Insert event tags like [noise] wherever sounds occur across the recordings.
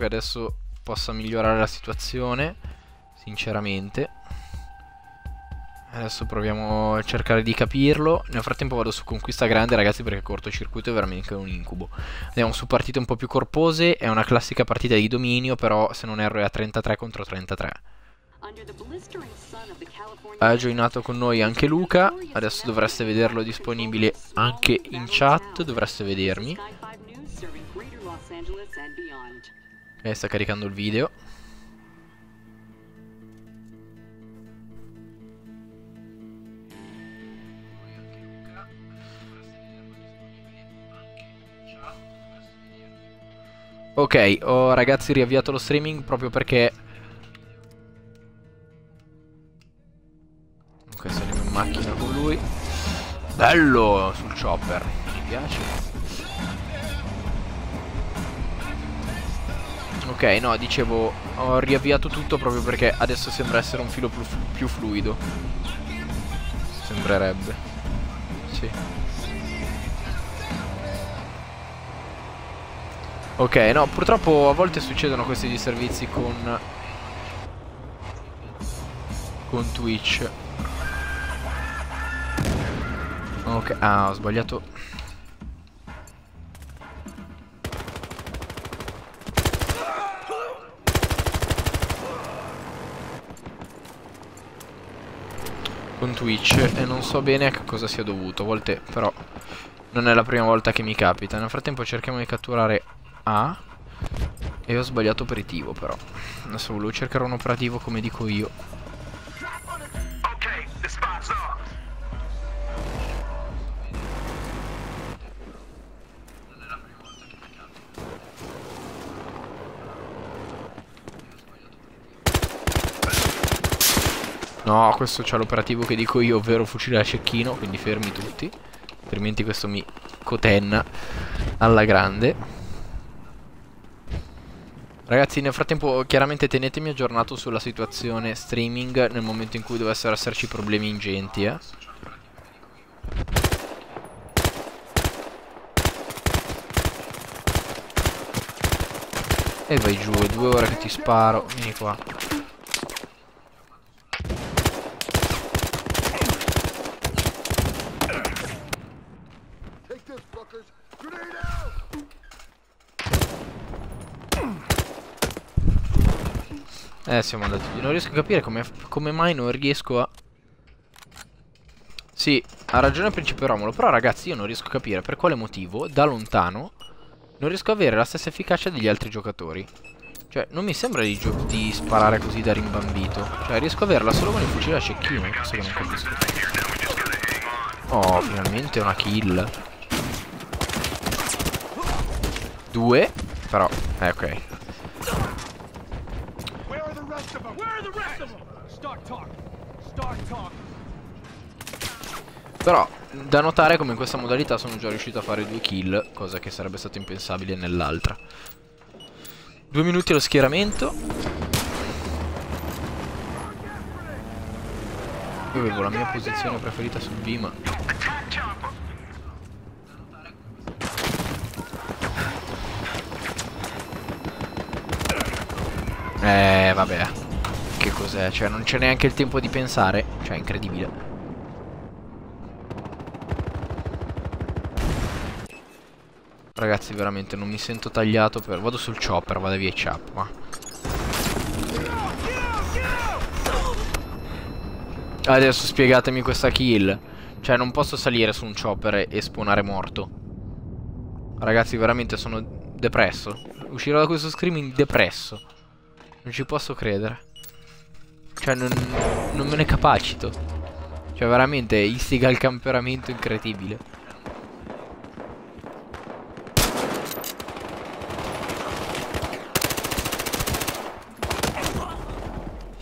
che adesso possa migliorare la situazione, sinceramente. Adesso proviamo a cercare di capirlo. Nel frattempo vado su conquista grande, ragazzi, perché cortocircuito è veramente un incubo. Andiamo su partite un po' più corpose. È una classica partita di dominio, però se non erro è a 33 contro 33. Ha joinato con noi anche Luca. Adesso dovreste vederlo disponibile anche in chat. Dovreste vedermi. Ok, sta caricando il video. Ok, ho ragazzi riavviato lo streaming proprio perché... Ok, saliamo in macchina con lui. Bello sul chopper, mi piace. Ok, no, dicevo, ho riavviato tutto proprio perché adesso sembra essere un filo più, più fluido. Sembrerebbe. Sì. Ok, no, purtroppo a volte succedono questi disservizi con... Con Twitch. Ok, ah, ho sbagliato... Con Twitch e non so bene a che cosa sia dovuto. A volte però non è la prima volta che mi capita. Nel frattempo cerchiamo di catturare a E ho sbagliato aperitivo però Adesso volevo cercare un operativo come dico io No, questo c'è l'operativo che dico io, ovvero fucile a cecchino, quindi fermi tutti. Altrimenti questo mi cotenna alla grande. Ragazzi nel frattempo chiaramente tenetemi aggiornato sulla situazione streaming nel momento in cui dovessero esserci problemi ingenti eh. E vai giù, è due ore che ti sparo, vieni qua Eh, siamo andati giù. Non riesco a capire come, come mai non riesco a... Sì, ha ragione Principe Romolo. Però, ragazzi, io non riesco a capire per quale motivo, da lontano, non riesco a avere la stessa efficacia degli altri giocatori. Cioè, non mi sembra di, di sparare così da rimbambito. Cioè, riesco a averla solo con il fucile a cecchino. Che non capisco. Oh, finalmente una kill. Due. Però, eh, ok. Però da notare come in questa modalità sono già riuscito a fare due kill Cosa che sarebbe stato impensabile nell'altra. Due minuti allo schieramento. Io avevo la mia posizione preferita sul B ma Eh vabbè. Che cos'è? Cioè non c'è neanche il tempo di pensare. Cioè incredibile. Ragazzi veramente non mi sento tagliato per... Vado sul chopper, vado via chop ma Adesso spiegatemi questa kill. Cioè non posso salire su un chopper e spawnare morto. Ragazzi veramente sono depresso. Uscirò da questo screaming depresso Non ci posso credere. Cioè non, non me ne capacito. Cioè veramente istiga il camperamento incredibile.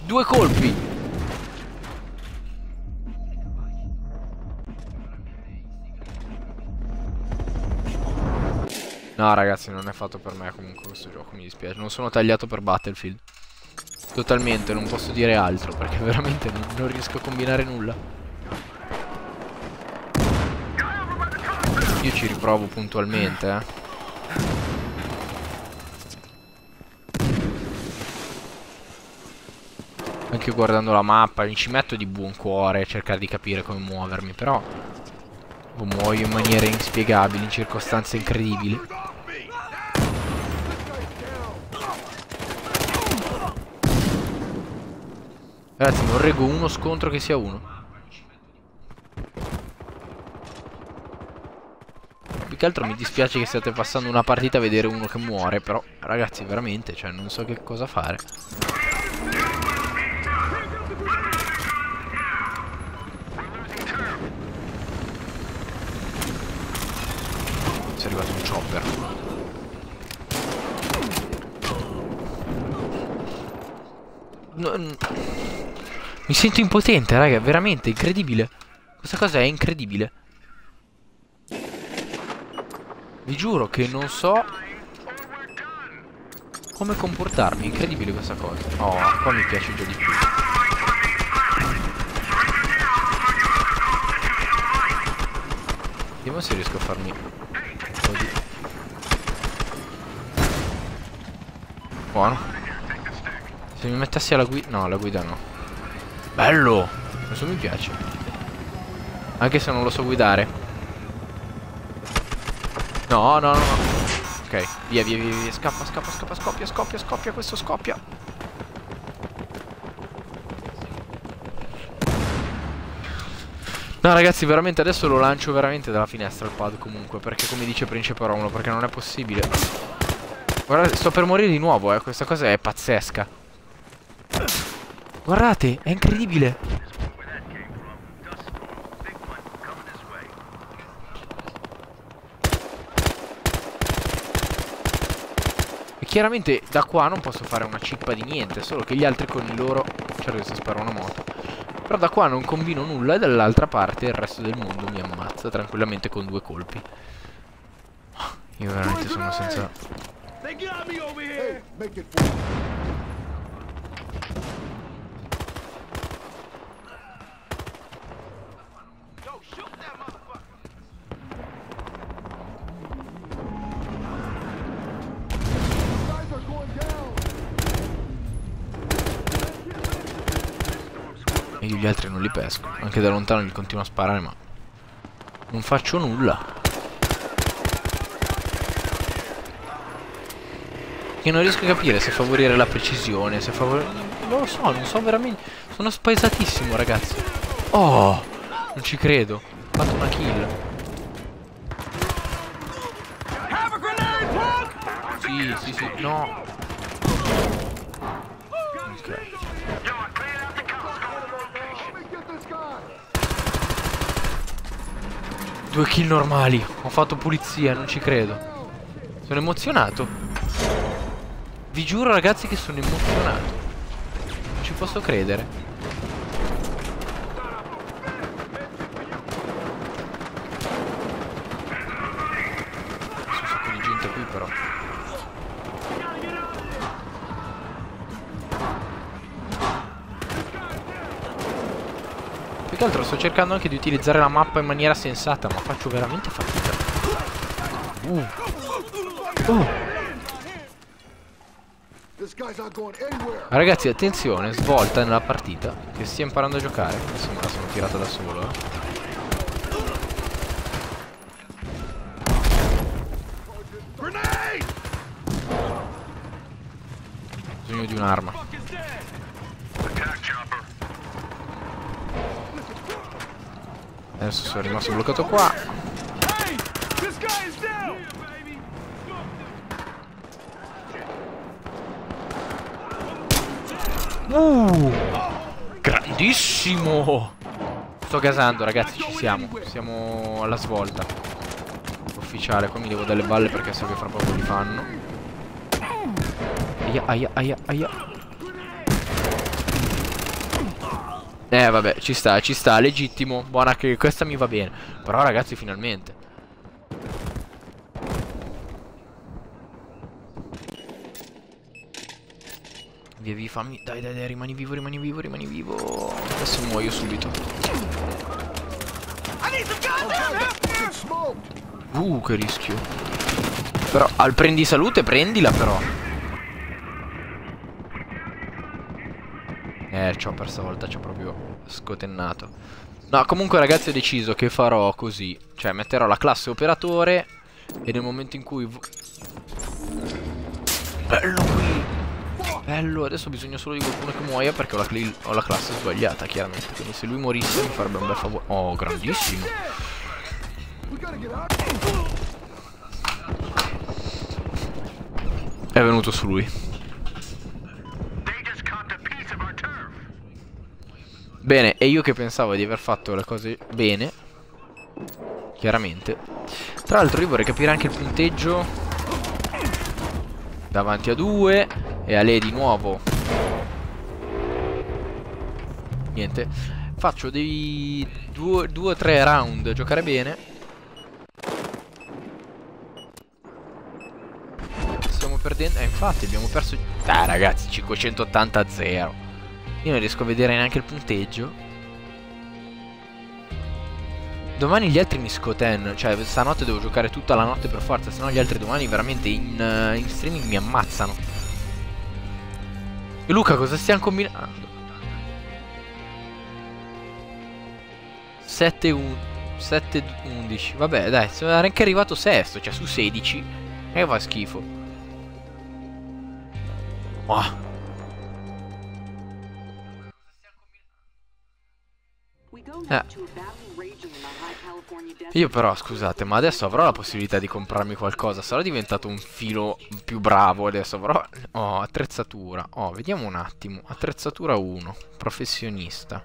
Due colpi. No ragazzi non è fatto per me comunque questo gioco mi dispiace. Non sono tagliato per Battlefield Totalmente, non posso dire altro perché [laughs] veramente non, non riesco a combinare nulla. Io ci riprovo puntualmente, eh. Anche guardando la mappa, mi ci metto di buon cuore a cercare di capire come muovermi, però... Muoio in maniere inspiegabili, in circostanze incredibili. Ragazzi, non reggo uno scontro che sia uno. Più che altro mi dispiace che stiate passando una partita a vedere uno che muore, però ragazzi, veramente, cioè, non so che cosa fare. Si è arrivato un chopper. No, mi sento impotente, raga, veramente incredibile. Questa cosa è incredibile. Vi giuro che non so come comportarmi. Incredibile questa cosa. Oh, qua mi piace già di più. Vediamo se riesco a farmi un po' di... Buono. Se mi mettessi alla guida... No, alla guida no. Bello! Questo mi piace. Anche se non lo so guidare. No, no, no. Ok, via, via, via, via. Scappa, scappa, scappa, scoppia, scoppia, scoppia. Questo scoppia. No ragazzi veramente adesso lo lancio veramente dalla finestra il pad comunque Perché come dice Principe Romolo Perché non è possibile Guardate sto per morire di nuovo eh Questa cosa è pazzesca Guardate, è incredibile. E chiaramente da qua non posso fare una cippa di niente, solo che gli altri con il loro... Certo che si spara una moto. Però da qua non combino nulla e dall'altra parte il resto del mondo mi ammazza tranquillamente con due colpi. Io veramente sono senza... Hey, gli altri non li pesco. Anche da lontano gli continuo a sparare, ma... Non faccio nulla. Io non riesco a capire se favorire la precisione, se favorire... Non lo so, non so veramente... Sono spaesatissimo, ragazzi. Oh! Non ci credo. Ho fatto una kill. Sì, sì, sì. No. Due kill normali. Ho fatto pulizia, non ci credo. Sono emozionato. Vi giuro ragazzi che sono emozionato. Non ci posso credere. Che altro sto cercando anche di utilizzare la mappa in maniera sensata, ma faccio veramente fatica. Uh. Uh. Ragazzi, attenzione, svolta nella partita. Che stia imparando a giocare. Me la sono tirata da solo, eh. bisogno di un'arma. Adesso sono rimasto bloccato qua. Uh, grandissimo! Sto gasando ragazzi, ci siamo. Siamo alla svolta. Ufficiale, qua mi devo delle balle perché so che fra poco li fanno. Aia, aia, aia, aia. Eh vabbè ci sta ci sta legittimo. Buona che questa mi va bene. Però ragazzi finalmente. Via via fammi Dai dai dai rimani vivo rimani vivo rimani vivo. Adesso muoio subito. Uh che rischio. Però al prendi salute prendila però Eh, chopper stavolta ci ha proprio scotennato. No, comunque ragazzi ho deciso che farò così. Cioè, metterò la classe operatore e nel momento in cui... Bello qui! Bello, adesso bisogna solo di qualcuno che muoia perché ho la, ho la classe sbagliata, chiaramente. Quindi se lui morisse mi farebbe un bel favore. Oh, grandissimo! È venuto su lui. Bene, e io che pensavo di aver fatto le cose bene Chiaramente. Tra l'altro io vorrei capire anche il punteggio Davanti a due E a lei di nuovo. Niente. Faccio dei due o tre round Giocare bene. Stiamo perdendo Eh infatti abbiamo perso Dai ragazzi 580 a 0 io non riesco a vedere neanche il punteggio. Domani gli altri mi scoten, cioè stanotte devo giocare tutta la notte per forza, sennò gli altri domani veramente in, uh, in streaming mi ammazzano. E Luca cosa stiamo combinando? 7 7 11 Vabbè dai Sono anche arrivato sesto Cioè su 16 E fa schifo oh. Eh. Io però scusate ma adesso avrò la possibilità di comprarmi qualcosa. Sarò diventato un filo più bravo adesso. Avrò Oh attrezzatura. Oh vediamo un attimo. Attrezzatura 1 Professionista.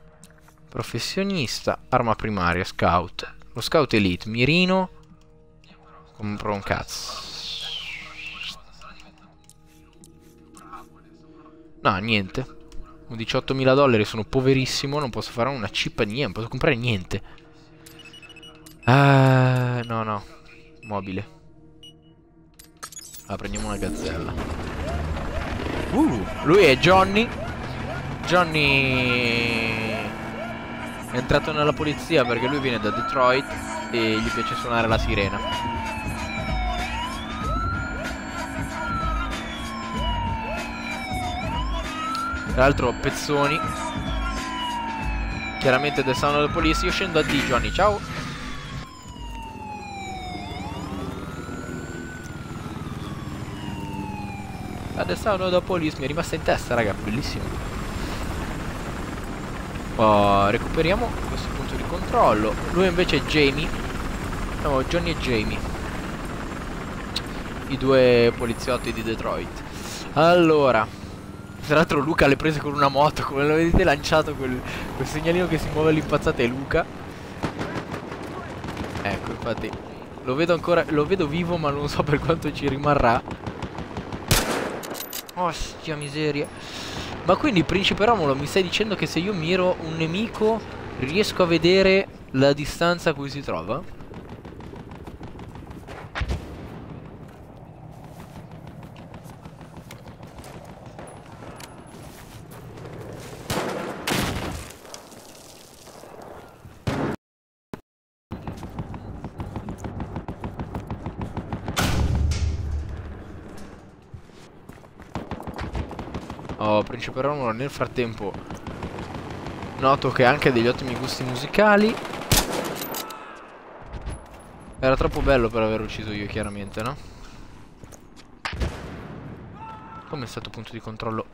Professionista Arma primaria Scout. Lo scout elite Mirino. Compro un cazzo. No niente 18.000 dollari, sono poverissimo, non posso fare una chip niente, non posso comprare niente. Ah, no, no. Mobile. Ah, prendiamo una gazzella. Uh, lui è Johnny. Johnny è entrato nella polizia perché lui viene da Detroit e gli piace suonare la sirena. Tra l'altro pezzoni. Chiaramente del sound of the police Io scendo a D Johnny ciao. Sound of the police mi è rimasta in testa raga. Bellissimo. Oh, Recuperiamo questo punto di controllo. Lui invece è Jamie. No Johnny e Jamie. I due poliziotti di Detroit. Allora tra l'altro Luca le prese con una moto, come lo vedete lanciato quel, quel segnalino che si muove all'impazzata è Luca. Ecco, infatti lo vedo ancora, lo vedo vivo ma non so per quanto ci rimarrà. Ostia miseria. Ma quindi Principe Romolo mi stai dicendo che se io miro un nemico riesco a vedere la distanza a cui si trova? Oh, Principe Romolo nel frattempo Noto che ha anche degli ottimi gusti musicali Era troppo bello per aver ucciso io chiaramente, no? Come è stato punto di controllo?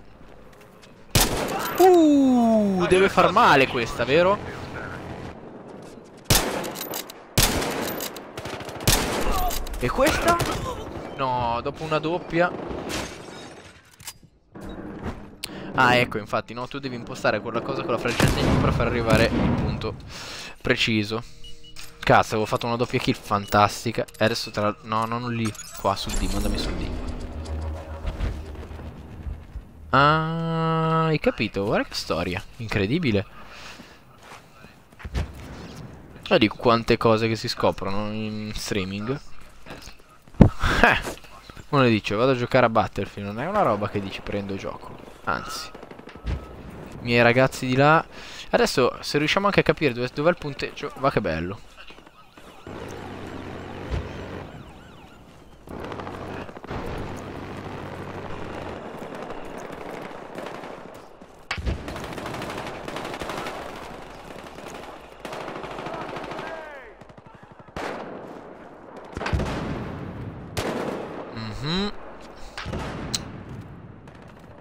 Uh, deve far male questa, vero? E questa? No, dopo una doppia Ah ecco infatti no tu devi impostare quella cosa con la freccia in per far arrivare il punto preciso. Cazzo avevo fatto una doppia kill fantastica. E adesso tra No non lì Qua sul D mandami sul D. Ah hai capito? Guarda che storia Incredibile. Vedi quante cose che si scoprono in streaming. Eh uno dice vado a giocare a Battlefield Non è una roba che dici prendo gioco Anzi I miei ragazzi di là. Adesso se riusciamo anche a capire dov'è il punteggio Va che bello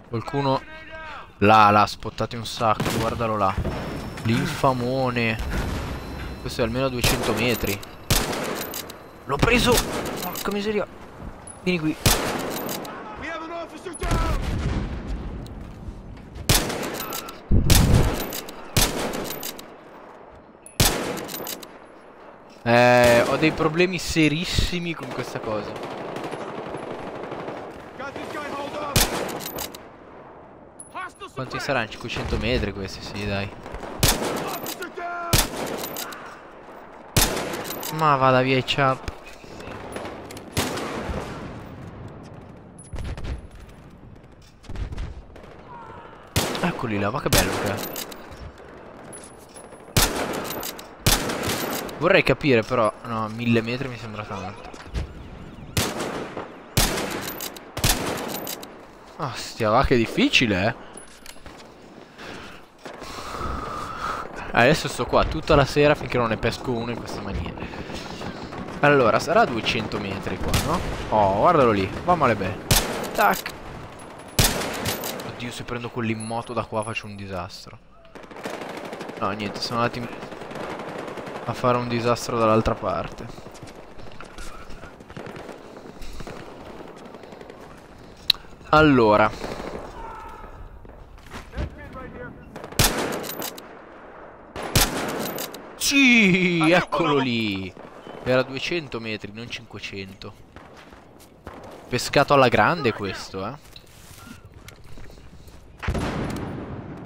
Qualcuno... Là, là, spottate un sacco, guardalo là. L'infamone. Questo è almeno a 200 metri. L'ho preso! Porca miseria. Vieni qui. Eh, ho dei problemi serissimi con questa cosa. Quanti saranno? 500 metri questi, sì, dai. Ma vada via chap. Eccoli là, ma che bello che è. Vorrei capire però No, mille metri mi sembra tanto Ah, stia va che difficile eh Adesso sto qua tutta la sera finché non ne pesco uno in questa maniera Allora, sarà 200 metri qua, no? Oh, guardalo lì, va male bene Tac Oddio, se prendo quell'immoto da qua faccio un disastro No, niente, sono andati a fare un disastro dall'altra parte. Allora. Eccolo lì. Era 200 metri, non 500. Pescato alla grande questo, eh.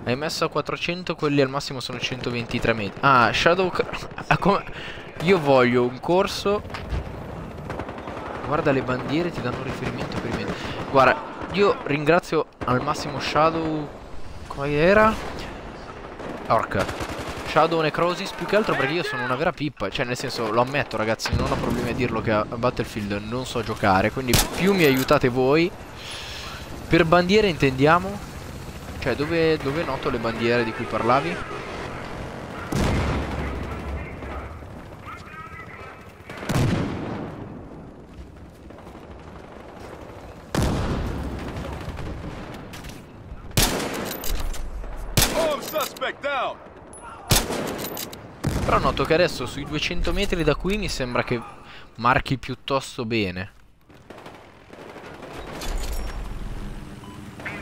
Hai messo a 400, quelli al massimo sono 123 metri. Ah, Shadow... Ah, Io voglio un corso... Guarda le bandiere, ti danno riferimento per i metri. Guarda, io ringrazio al massimo Shadow... Come era? Orca. Shadow Necrosis più che altro perché io sono una vera pippa Cioè nel senso lo ammetto ragazzi Non ho problemi a dirlo che a Battlefield non so giocare Quindi più mi aiutate voi Per bandiere intendiamo cioè, dove, dove noto le bandiere di cui parlavi? Noto che adesso sui 200 metri da qui mi sembra che marchi piuttosto bene.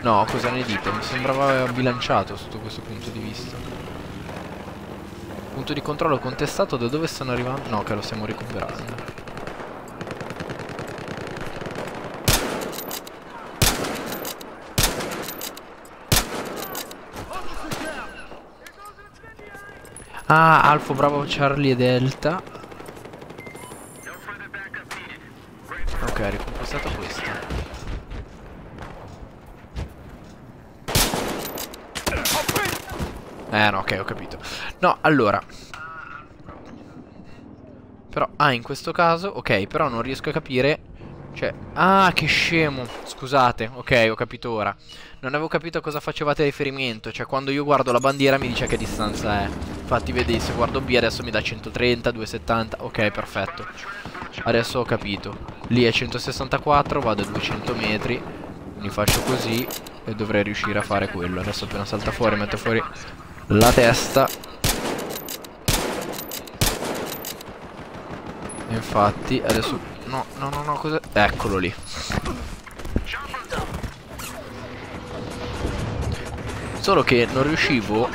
No, cosa ne dite? Mi sembrava bilanciato sotto questo punto di vista. Punto di controllo contestato da dove stanno arrivando? No, che lo stiamo recuperando. Ah, Alfa, Bravo, Charlie e Delta. Ok, riconquistato questa. Eh no, ok, ho capito. No, allora. Però, ah, in questo caso, ok, però non riesco a capire... Cioè, ah, che scemo. Scusate, ok, ho capito ora. Non avevo capito a cosa facevate riferimento. Cioè, quando io guardo la bandiera mi dice che distanza è. Infatti, vedi, se guardo B adesso mi dà 130, 270. Ok, perfetto. Adesso ho capito. Lì è 164, vado a 200 metri. Quindi faccio così e dovrei riuscire a fare quello. Adesso appena salta fuori metto fuori la testa infatti adesso no no no no cos'è eccolo lì solo che non riuscivo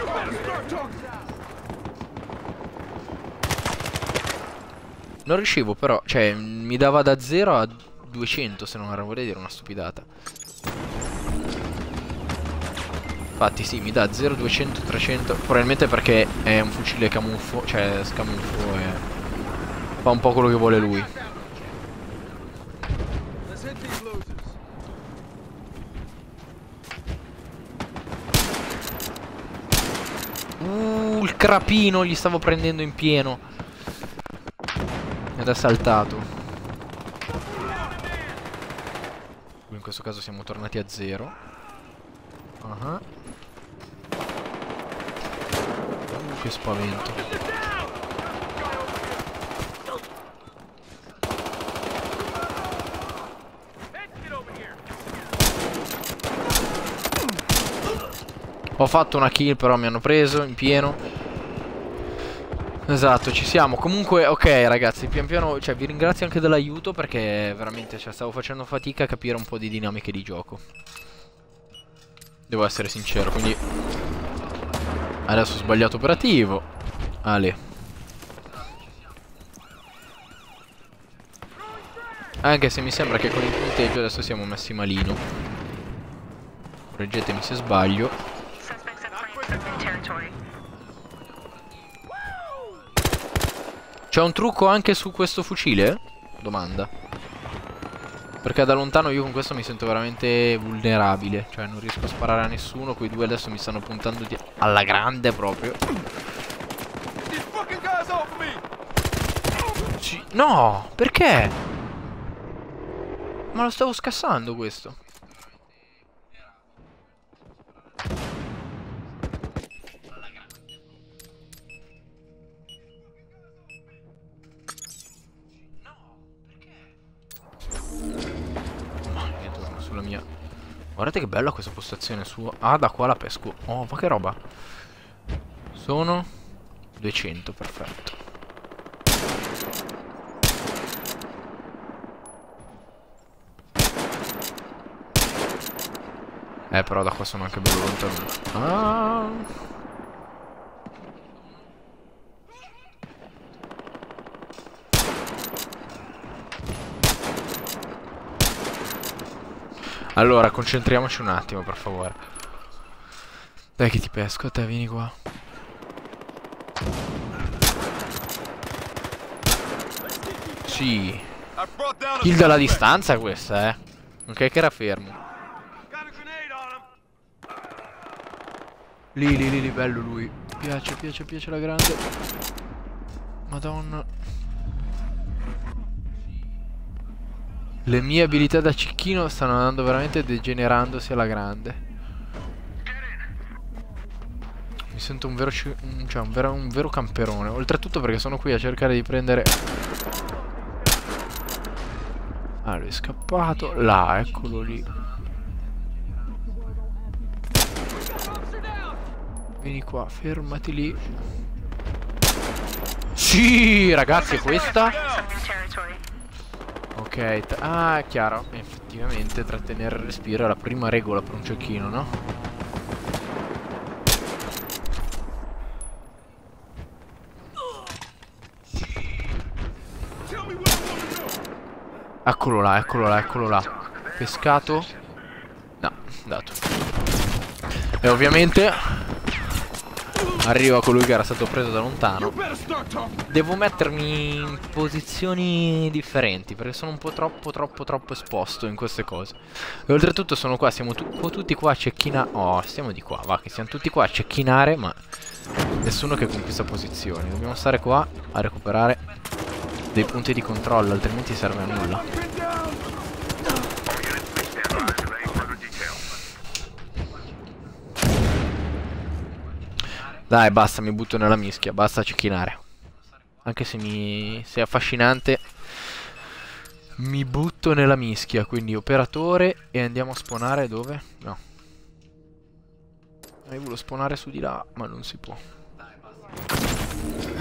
non riuscivo però cioè mi dava da 0 a 200 se non vorrei dire una stupidata. Infatti sì, mi dà 0, 200, 300 Probabilmente perché è un fucile camuffo Cioè scamuffo e Fa un po' quello che vuole lui. Uh, il crapino gli stavo prendendo in pieno ed assaltato. In questo caso siamo tornati a zero. Uh -huh. che spavento. Ho fatto una kill però mi hanno preso in pieno Esatto, ci siamo. Comunque, ok ragazzi, pian piano Cioè, vi ringrazio anche dell'aiuto Perché veramente, cioè, stavo facendo fatica a capire un po' di dinamiche di gioco. Devo essere sincero, quindi Adesso ho sbagliato operativo. Ale. Anche se mi sembra che con il punteggio adesso siamo messi malino. Correggetemi se sbaglio C'è un trucco anche su questo fucile? Domanda. Perché da lontano io con questo mi sento veramente vulnerabile. Cioè non riesco a sparare a nessuno. Quei due adesso mi stanno puntando alla grande proprio. No, perché? Ma lo stavo scassando questo. Guardate che bella questa postazione su... Ah, da qua la pesco. Oh, ma che roba. Sono 200, perfetto. Eh, però da qua sono anche bello lontano. Ah... Allora, concentriamoci un attimo, per favore. Dai che ti pesco, te vieni qua. Sì. Kill dalla distanza questa, eh. Ok che era fermo. Lì, lì, lì, lì, bello lui. Piace, piace, piace la grande. Madonna. Le mie abilità da cicchino stanno andando veramente degenerandosi alla grande. Mi sento un vero, cioè un vero, un vero camperone. Oltretutto perché sono qui a cercare di prendere... Ah, lui è scappato. Là, eccolo lì. Vieni qua, fermati lì. Sì, ragazzi, questa Ok, ah, è chiaro. Effettivamente trattenere il respiro è la prima regola per un cecchino, no? Eccolo là, eccolo là, eccolo là. Pescato. No, dato. E ovviamente Arriva colui che era stato preso da lontano. Devo mettermi in posizioni differenti Perché sono un po' troppo troppo troppo esposto in queste cose. E oltretutto sono qua, siamo tu tutti qua a cecchinare Oh, stiamo di qua, va che siamo tutti qua a cecchinare Ma nessuno che conquista posizioni. Dobbiamo stare qua a recuperare dei punti di controllo Altrimenti serve a nulla Dai, basta, mi butto nella mischia. Basta cecchinare. Anche se mi... se è affascinante. Mi butto nella mischia. Quindi operatore e andiamo a spawnare dove? No. Io volevo spawnare su di là, ma non si può. Dai, basta.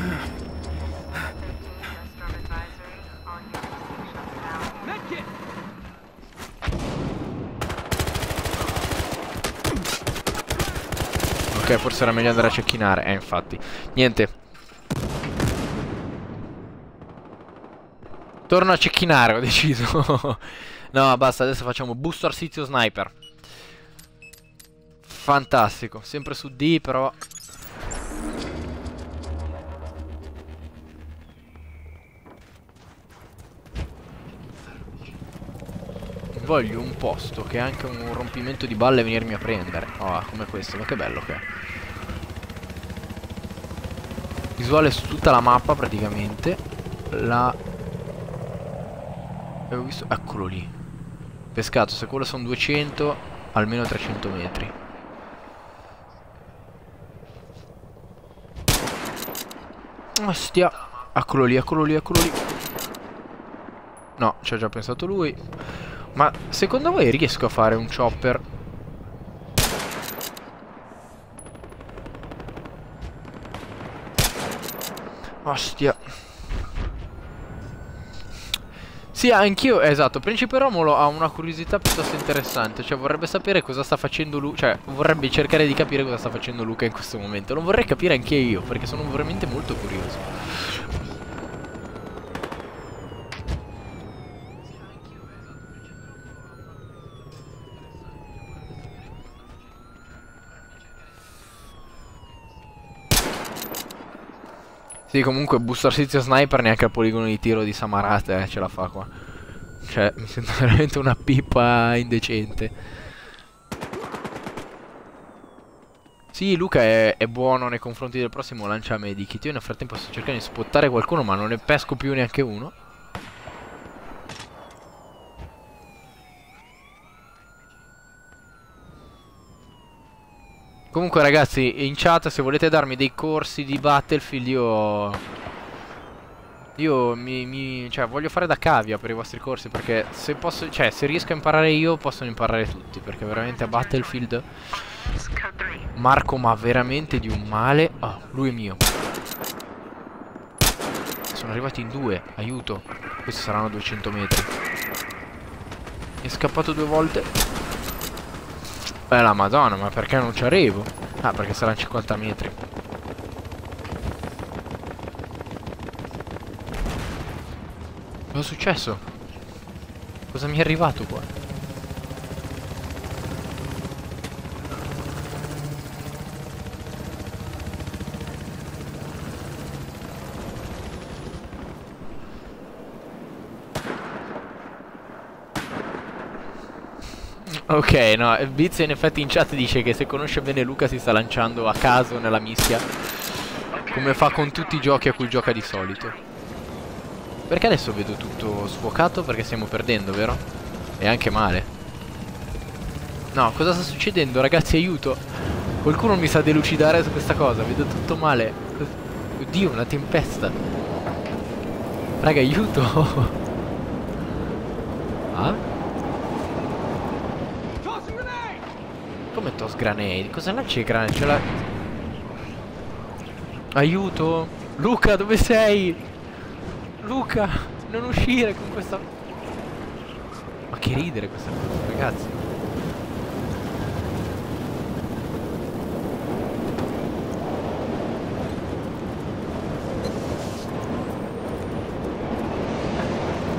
Forse era meglio andare a cecchinare. Eh, infatti. Niente. Torno a cecchinare, ho deciso. [laughs] no, basta, adesso facciamo booster sitio sniper. Fantastico. Sempre su D, però... voglio un posto che ha anche un rompimento di balle venirmi a prendere. Oh, come questo, ma che bello che è. Visuale su tutta la mappa praticamente. La... Avevo visto... Eccolo lì. Pescato, se quello sono 200, almeno 300 metri. Ostia. Eccolo lì, eccolo lì, eccolo lì. No, ci ha già pensato lui. Ma secondo voi riesco a fare un chopper? Ostia. Sì, anch'io, esatto, Principe Romolo ha una curiosità piuttosto interessante, cioè vorrebbe sapere cosa sta facendo lui, cioè vorrebbe cercare di capire cosa sta facendo Luca in questo momento. Lo vorrei capire anche io, perché sono veramente molto curioso. Sì, comunque Booster Sizio Sniper neanche al poligono di tiro di Samarate eh, ce la fa qua. Cioè, mi sento [laughs] veramente una pippa indecente. Sì, Luca è, è, buono nei confronti del prossimo lancia medikit. Io nel frattempo sto cercando di spottare qualcuno, ma non ne pesco più neanche uno. Comunque ragazzi, in chat se volete darmi dei corsi di Battlefield io... Io mi, mi, Cioè, voglio fare da cavia per i vostri corsi perché se posso... Cioè, se riesco a imparare io, possono imparare tutti perché veramente a Battlefield... Marco ma veramente di un male... Oh, lui è mio. Sono arrivati in due, aiuto. Questi saranno 200 metri. È scappato due volte. Beh la madonna ma perché non ci arrivo? Ah perché saranno 50 metri Cosa è successo? Cosa mi è arrivato qua? Ok, no, Biz in effetti in chat dice che se conosce bene Luca si sta lanciando a caso nella mischia Come fa con tutti i giochi a cui gioca di solito Perché adesso vedo tutto sfocato? Perché stiamo perdendo, vero? E anche male No, cosa sta succedendo? Ragazzi, aiuto Qualcuno mi sa delucidare su questa cosa Vedo tutto male Oddio, una tempesta Raga, aiuto [laughs] Ah? Come toss grenade? Cosa lanci i granate? Ce l'ha... Aiuto! Luca, dove sei? Luca, non uscire con questa... Ma che ridere questa cosa, ragazzi.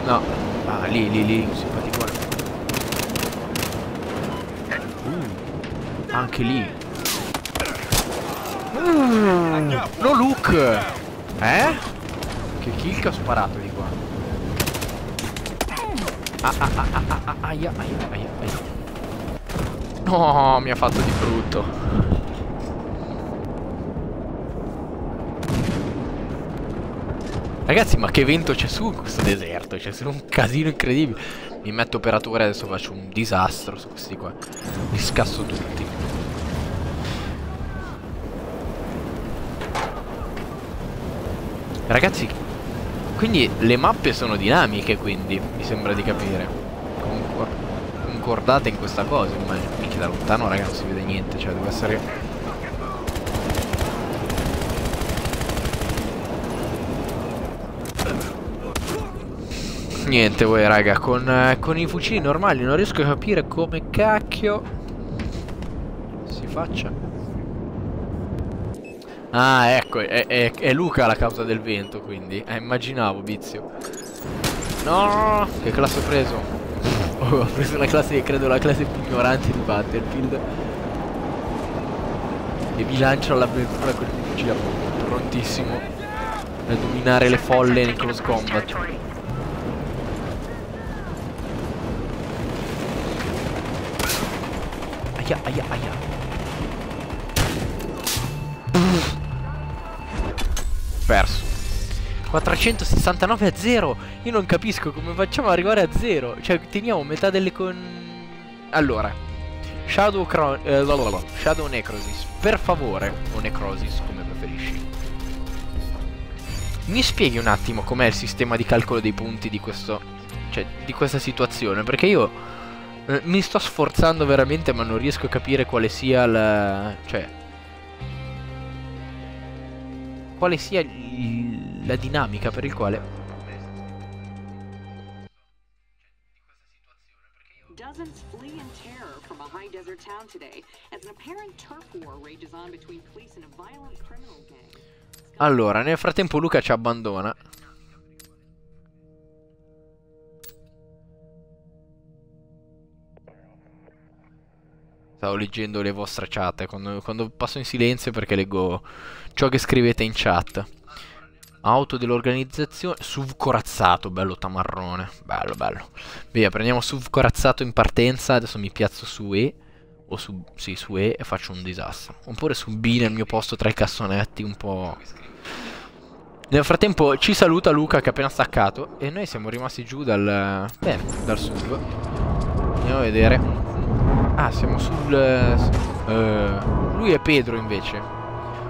No. Ah, lì, lì, lì, simpatico. Anche lì. Mm, no Luke! Eh? Che kill che ho sparato di qua. Ah ah ah ah ah ah aia aia aia aia. No, mi ha fatto di brutto. Ragazzi, ma che vento c'è su in questo deserto? C'è solo un casino incredibile. Mi metto operatore e adesso faccio un disastro su questi qua. Li scasso tutti. Ragazzi, quindi le mappe sono dinamiche, quindi, mi sembra di capire. Comunque, concordate in questa cosa, ma mica da lontano, raga, non si vede niente, cioè deve essere... Niente voi raga, con, eh, con i fucili normali non riesco a capire come cacchio si faccia. Ah, ecco, è, è, è, Luca la causa del vento, quindi. Eh, immaginavo, Vizio. No, che classe ho preso? Oh, ho preso la classe, credo la classe più ignorante di Battlefield. E vi lancio all'avventura con il fucile a fuoco, prontissimo a dominare le folle in close combat. Aia, aia, aia. Perso. 469 a 0 Io non capisco come facciamo ad arrivare a 0 Cioè teniamo metà delle con... Allora Shadow, Cro eh, Shadow Necrosis. Per favore O Necrosis come preferisci. Mi spieghi un attimo com'è il sistema di calcolo dei punti di questo Cioè di questa situazione? Perché io eh, Mi sto sforzando veramente ma non riesco a capire quale sia la... Cioè quale sia il, la dinamica per il quale Dozens flee in terror from a high desert town today as an apparent turf war rages on between police and a violent criminal gang. Allora, nel frattempo Luca ci abbandona. Stavo leggendo le vostre chat. Quando, quando passo in silenzio perché leggo ciò che scrivete in chat. Auto dell'organizzazione. SUV corazzato, bello tamarrone. Bello, bello. Via, prendiamo SUV corazzato in partenza. Adesso mi piazzo su E. O su, sì, su E e faccio un disastro. Oppure su B nel mio posto tra i cassonetti, un po'... Nel frattempo ci saluta Luca che ha appena staccato. E noi siamo rimasti giù dal... Bene, dal SUV. Andiamo a vedere. Ah, siamo sul... Uh, lui è Pedro invece.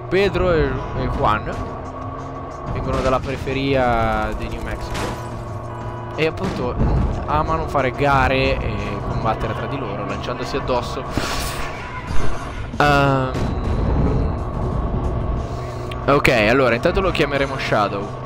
Pedro e, e Juan vengono dalla periferia di New Mexico. E appunto amano fare gare e combattere tra di loro, lanciandosi addosso. Um, ok, allora intanto lo chiameremo Shadow.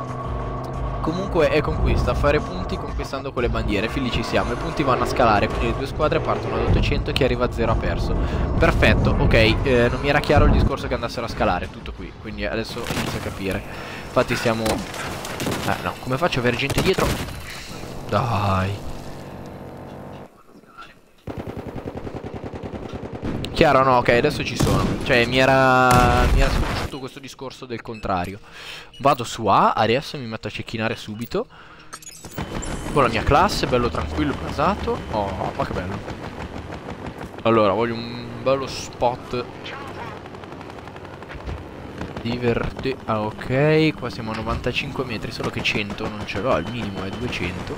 Comunque è conquista, fare punti conquistando quelle bandiere, felici siamo, i punti vanno a scalare, quindi le due squadre partono ad 800, chi arriva a 0 ha perso. Perfetto, ok, eh, non mi era chiaro il discorso che andassero a scalare, tutto qui, quindi adesso inizio a capire. Infatti stiamo... Eh no, come faccio ad avere gente dietro? Dai. Chiaro, no, ok, adesso ci sono. Cioè, mi era... mi era sconosciuto questo discorso del contrario. Vado su A, adesso mi metto a cecchinare subito. Con la mia classe, bello tranquillo, basato. Oh, ma che bello. Allora, voglio un bello spot. Diverte... Ah, ok, qua siamo a 95 metri, solo che 100 non ce l'ho, al minimo è 200.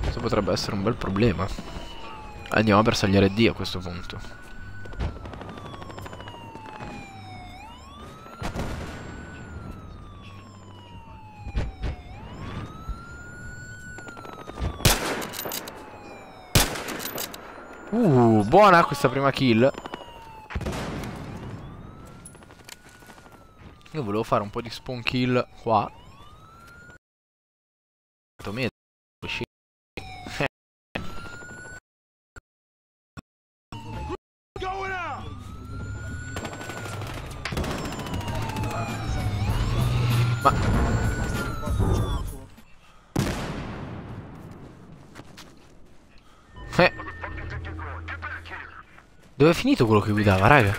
Questo potrebbe essere un bel problema. Andiamo a bersagliare D a questo punto. Uh, buona questa prima kill. Io volevo fare un po' di spawn kill qua. [laughs] Ma... Dove è finito quello che guidava, raga?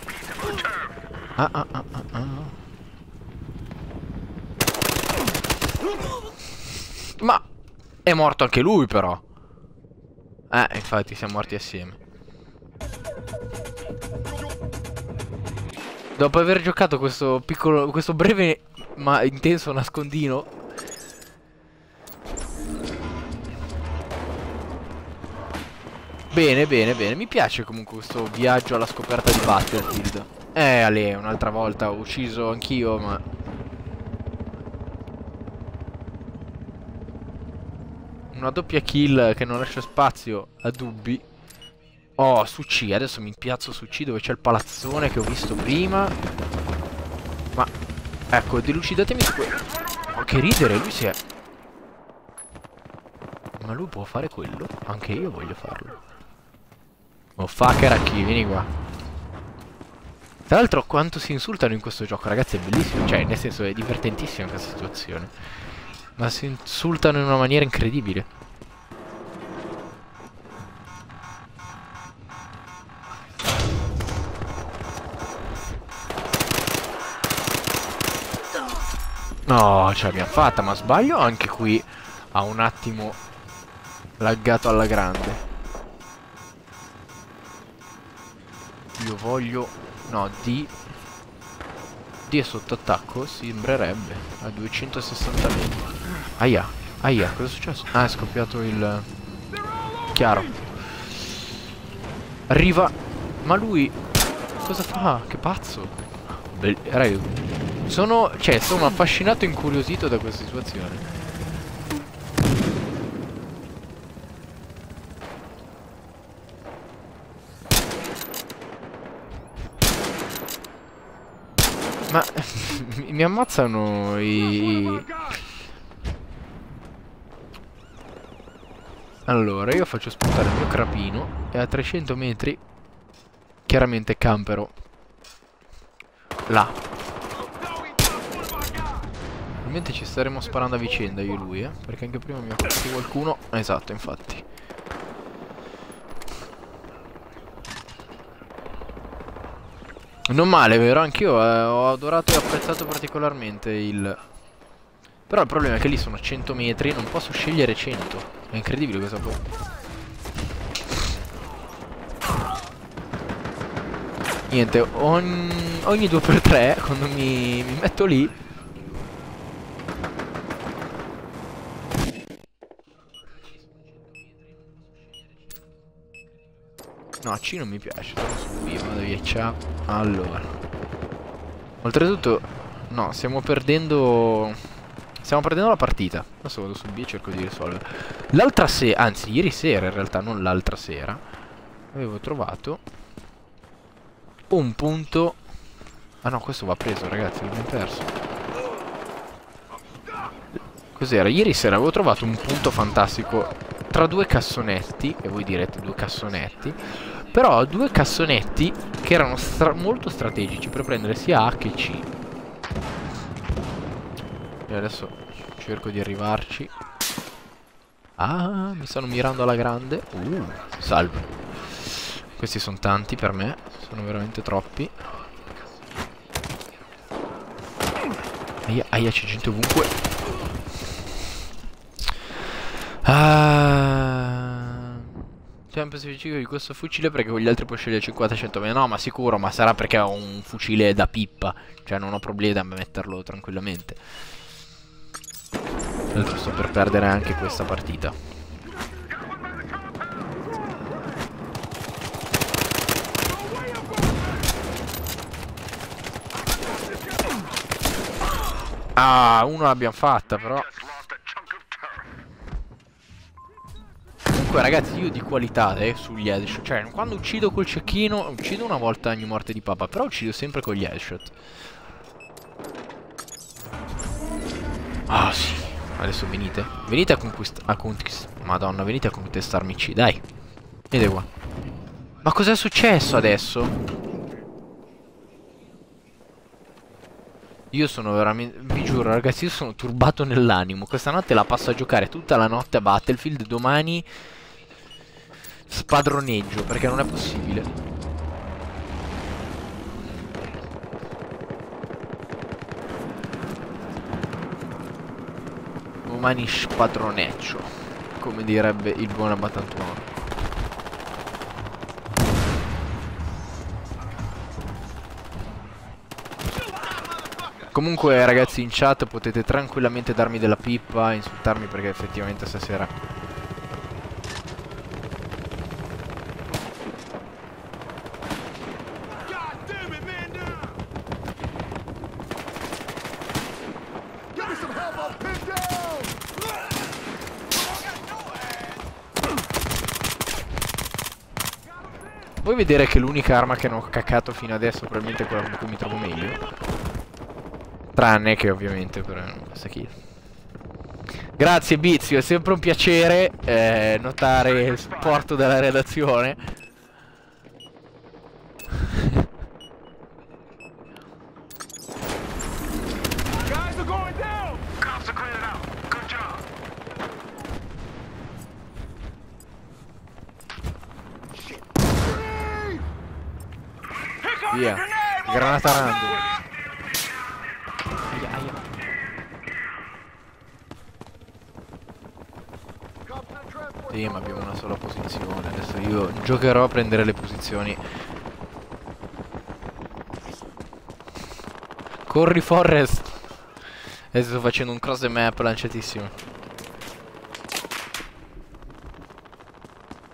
Ah, ah, ah, ah, ah. Ma... È morto anche lui, però. Eh, infatti siamo morti assieme. Dopo aver giocato questo piccolo, questo breve ma intenso nascondino. Bene, bene, bene. Mi piace comunque questo viaggio alla scoperta di Battlefield. Eh, Ale, un'altra volta ho ucciso anch'io, ma... Una doppia kill che non lascia spazio a dubbi. Oh, su C, adesso mi piazzo su C dove c'è il palazzone che ho visto prima. Ma Ecco, delucidatemi su quello. Oh, che ridere, lui si è... Ma lui può fare quello? Anche io voglio farlo. Oh, fucker chi, vieni qua. Tra l'altro, quanto si insultano in questo gioco, ragazzi, è bellissimo. Cioè, nel senso, è divertentissima questa situazione. Ma si insultano in una maniera incredibile. No, ce l'abbiamo fatta, ma sbaglio anche qui ha un attimo laggato alla grande. Voglio... No, D... D è sotto attacco? Sembrerebbe. A 260 metri. Aia, aia, cosa è successo? Ah, è scoppiato il... Chiaro. Arriva... Ma lui... Cosa fa? Che pazzo. Bell... Raga, sono, cioè, sono affascinato e incuriosito da questa situazione. Ma [laughs] mi ammazzano i... Allora, io faccio spuntare il mio crapino e a 300 metri chiaramente campero là. Probabilmente ci staremo sparando a vicenda io e lui, eh, perché anche prima mi ha fatto qualcuno. Esatto, infatti. Non male, vero? Anch'io eh, ho adorato e apprezzato particolarmente il... Però il problema è che lì sono 100 metri, non posso scegliere 100. È incredibile questa cosa. Niente, ogni, ogni [laughs] 2x3 quando mi, mi metto lì No, C non mi piace, B, vado via, ciao. Allora. Oltretutto, no, stiamo perdendo... Stiamo perdendo la partita. Adesso vado su B e cerco di risolvere. L'altra sera, anzi, ieri sera in realtà, non l'altra sera, avevo trovato un punto... Ah no, questo va preso, ragazzi, l'abbiamo perso. Cos'era? Ieri sera avevo trovato un punto fantastico tra due cassonetti, e voi direte due cassonetti, però due cassonetti che erano stra molto strategici per prendere sia A che C. E adesso cerco di arrivarci. Ah, mi stanno mirando alla grande. Uh, salve. Questi sono tanti per me, sono veramente troppi. Aia, aia, c'è gente ovunque. Ah... Un specifico di questo fucile perché con gli altri puoi scegliere 50-100 No ma sicuro ma sarà perché ho un fucile da pippa. Cioè non ho problemi da metterlo tranquillamente. Tra l'altro sto per perdere anche questa partita. Ah, uno l'abbiamo fatta però Comunque ragazzi io di qualità eh, sugli headshot. Cioè quando uccido col cecchino Uccido una volta ogni morte di papa Però uccido sempre con gli headshot. Ah oh, sì. Adesso venite. Venite a conquistare conquist Madonna venite a contestarmi C Dai. Vedete qua. Ma cos'è successo adesso? Io sono veramente... Vi giuro ragazzi io sono turbato nell'animo. Questa notte la passo a giocare tutta la notte a Battlefield. Domani spadroneggio perché non è possibile. Domani spadroneggio, come direbbe il buon abbatantuono. Comunque ragazzi in chat potete tranquillamente darmi della pippa, insultarmi perché effettivamente stasera Vuoi vedere che l'unica arma che non ho caccato fino adesso probabilmente è quella con cui mi trovo meglio? Tranne che ovviamente per questa kill. Grazie Bizio, è sempre un piacere eh, notare il supporto della redazione. Via. Granata random. Aia, aia. Sì, ma abbiamo una sola posizione. Adesso io giocherò a prendere le posizioni. Corri Forrest. Adesso sto facendo un cross map lanciatissimo.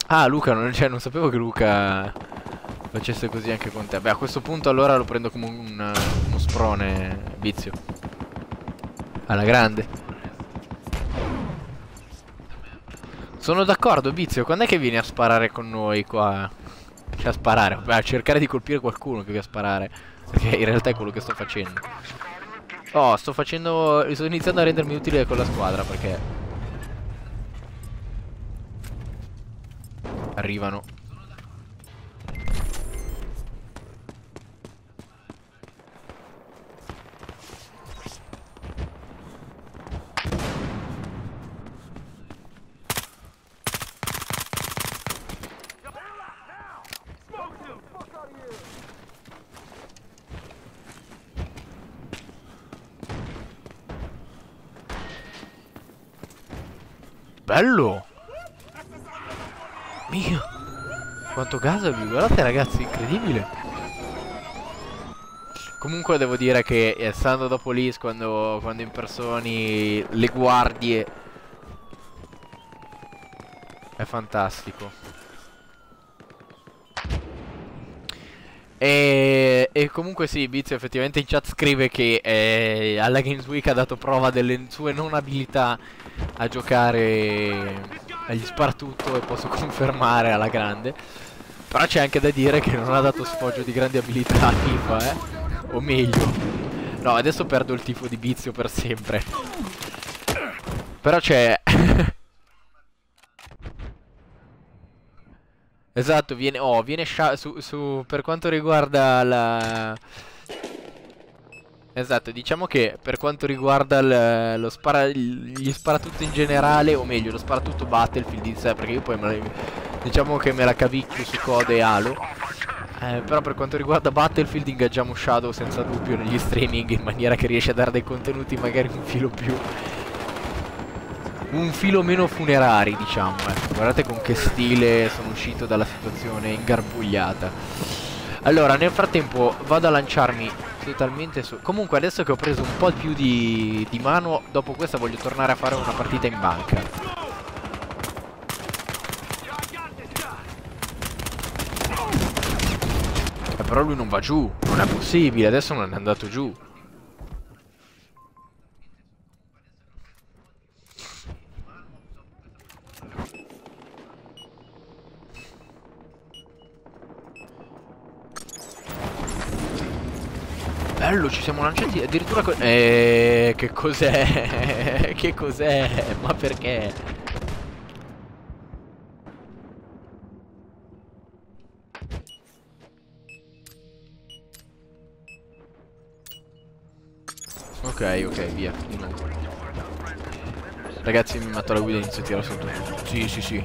Ah, Luca, non, cioè, non sapevo che Luca facesse così anche con te. Beh, a questo punto allora lo prendo come un, uno sprone vizio. Alla grande. Sono d'accordo, Vizio. Quando è che vieni a sparare con noi qua? Cioè a sparare, a cercare di colpire qualcuno più che a sparare. Perché in realtà è quello che sto facendo. Oh, sto facendo... Sto iniziando a rendermi utile con la squadra perché... Arrivano. Bello! Mio! Quanto gas vi guardate ragazzi, incredibile! Comunque devo dire che eh, stando da police quando, quando impersoni le guardie è fantastico. E, e comunque sì, Bizio effettivamente in chat scrive che eh, alla Games Week ha dato prova delle sue non abilità a giocare agli sparatutto e posso [laughs] confermare alla grande. Però c'è anche da dire che non ha dato sfoggio di grandi abilità a FIFA, eh. O meglio. No, adesso perdo il tifo di Bizio per sempre. Però c'è... [laughs] esatto, viene... Oh, viene su, su... Per quanto riguarda la... Esatto, diciamo che per quanto riguarda il, lo spara, gli sparatutto in generale, o meglio, lo sparatutto Battlefield in sé, perché io poi me la, diciamo che me la cavicchio su Code e Halo. Eh, però per quanto riguarda Battlefield ingaggiamo Shadow senza dubbio negli streaming in maniera che riesce a dare dei contenuti magari un filo più... Un filo meno funerari, diciamo. Eh. Guardate con che stile sono uscito dalla situazione ingarbugliata. Allora, nel frattempo vado a lanciarmi totalmente su... Comunque adesso che ho preso un po' più di, di mano, dopo questa voglio tornare a fare una partita in banca. Eh, però lui non va giù, non è possibile, adesso non è andato giù. Bello, ci siamo lanciati addirittura con... Eh, che cos'è? [laughs] che cos'è? Ma perché? Ok, ok, via. Ragazzi, mi metto la guida e inizio a tirare sotto. Sì, sì, sì.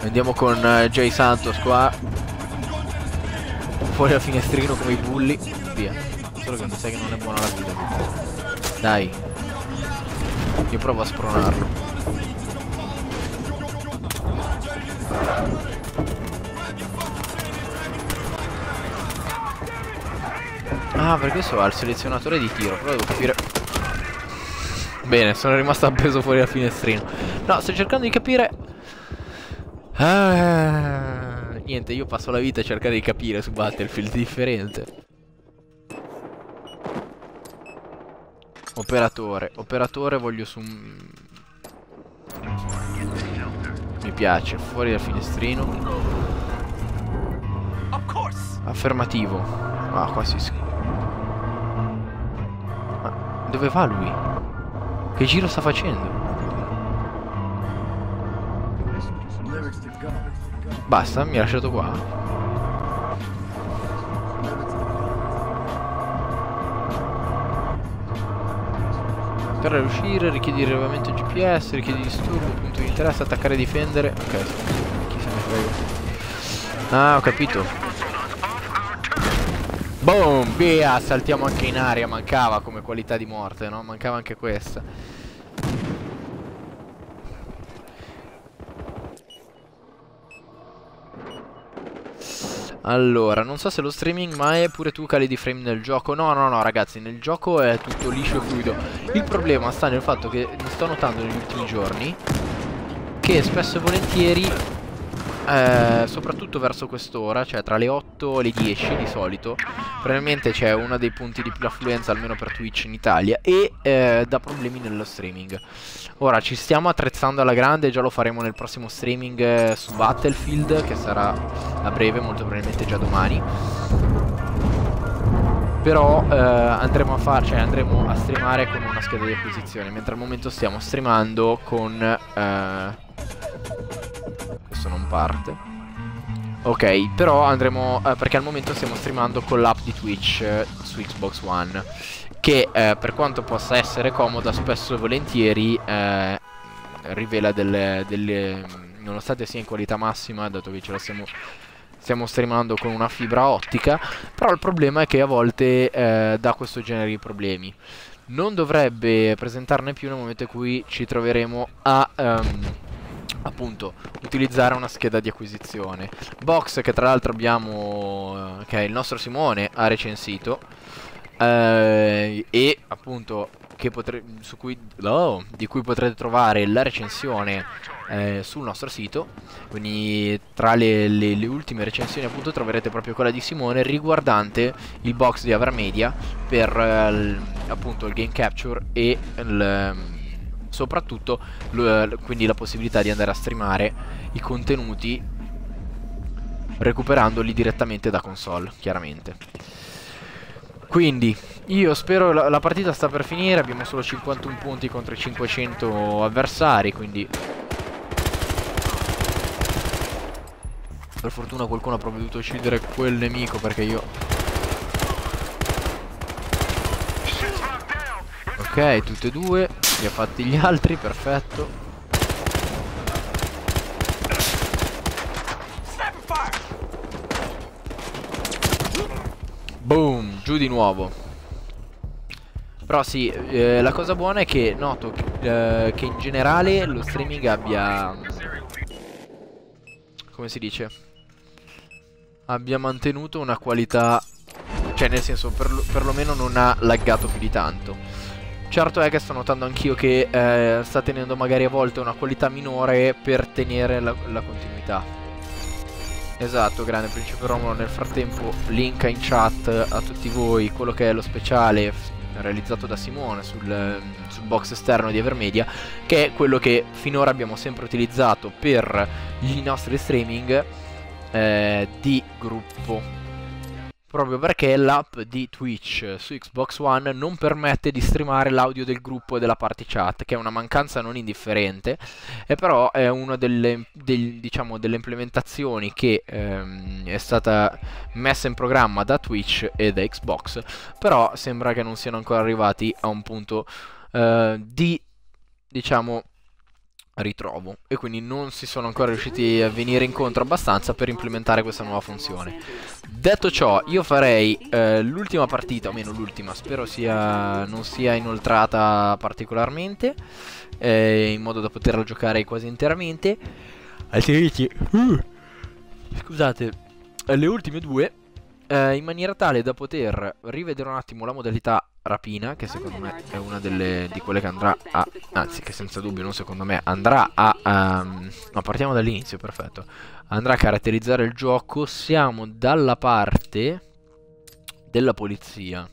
Andiamo con uh, Jay Santos qua. Fuori al finestrino come i bulli via. Solo che mi sa che non è buona la guida. Dai. Io provo a spronarlo. Ah, per questo ha il selezionatore di tiro, però devo capire... Bene, sono rimasto appeso fuori dal finestrino. No, sto cercando di capire... Ah, niente, io passo la vita a cercare di capire su Battlefield differente. Operatore. Operatore voglio su... Mi piace. Fuori dal finestrino. Affermativo. Ah, qua si... Ma dove va lui? Che giro sta facendo? Basta, mi ha lasciato qua. Per riuscire richiedi rilevamento GPS, richiedi disturbo, punto di interesse, attaccare e difendere. Ok, chi se ne frega. Ah, ho capito. Boom, via, saltiamo anche in aria, mancava come qualità di morte, no? Mancava anche questa. Allora, non so se lo streaming ma è pure tu cali di frame nel gioco. No, no, no ragazzi, nel gioco è tutto liscio e fluido. Il problema sta nel fatto che mi sto notando negli ultimi giorni Che spesso e volentieri eh, soprattutto verso quest'ora, cioè tra le 8 e le 10 di solito, probabilmente c'è uno dei punti di più affluenza, almeno per Twitch in Italia, e eh, dà problemi nello streaming. Ora ci stiamo attrezzando alla grande, già lo faremo nel prossimo streaming eh, su Battlefield, che sarà a breve, molto probabilmente già domani. Però eh, andremo a far, cioè andremo a streamare con una scheda di acquisizione, mentre al momento stiamo streamando con questo non parte. Ok, però andremo eh, perché al momento stiamo streamando con l'app di Twitch eh, su Xbox One che eh, per quanto possa essere comoda spesso e volentieri eh, rivela delle, delle nonostante sia in qualità massima dato che ce la stiamo stiamo streamando con una fibra ottica, però il problema è che a volte eh, dà questo genere di problemi. Non dovrebbe presentarne più nel momento in cui ci troveremo a... Um, appunto utilizzare una scheda di acquisizione box che tra l'altro abbiamo che il nostro Simone ha recensito eh, e appunto cui, oh, di cui potrete trovare la recensione eh, sul nostro sito. Quindi tra le, le, le, ultime recensioni appunto troverete proprio quella di Simone riguardante il box di Avermedia per eh, appunto il game capture e il, soprattutto quindi la possibilità di andare a streamare i contenuti recuperandoli direttamente da console, chiaramente. Quindi, io spero la, la partita sta per finire, abbiamo solo 51 punti contro i 500 avversari, quindi... Per fortuna qualcuno ha provveduto a uccidere quel nemico perché io... Ok, tutte e due, li ha fatti gli altri, perfetto. Boom, giù di nuovo. Però sì, eh, la cosa buona è che noto eh, che in generale lo streaming abbia... Come si dice? Abbia mantenuto una qualità... Cioè nel senso, per, perlomeno non ha laggato più di tanto. Certo è che sto notando anch'io che eh, sta tenendo magari a volte una qualità minore per tenere la, la continuità. Esatto, grande Principe Romolo. Nel frattempo linka in chat a tutti voi quello che è lo speciale realizzato da Simone sul, sul box esterno di Evermedia, che è quello che finora abbiamo sempre utilizzato per i nostri streaming eh, di gruppo proprio perché l'app di Twitch su Xbox One non permette di streamare l'audio del gruppo e della party chat, che è una mancanza non indifferente, e però è una delle, del, diciamo, delle implementazioni che ehm, è stata messa in programma da Twitch e da Xbox, però sembra che non siano ancora arrivati a un punto eh, di, diciamo, ritrovo e quindi non si sono ancora riusciti a venire incontro abbastanza per implementare questa nuova funzione. Detto ciò, io farei eh, l'ultima partita, o meno l'ultima, spero sia, non sia inoltrata particolarmente, eh, in modo da poterla giocare quasi interamente. Altrimenti, uh, scusate, le ultime due, eh, in maniera tale da poter rivedere un attimo la modalità rapina, che secondo me è una delle, di quelle che andrà a... Anzi, che senza dubbio, non secondo me, andrà a... Um, no, partiamo dall'inizio, perfetto. Andrà a caratterizzare il gioco. Siamo dalla parte della polizia.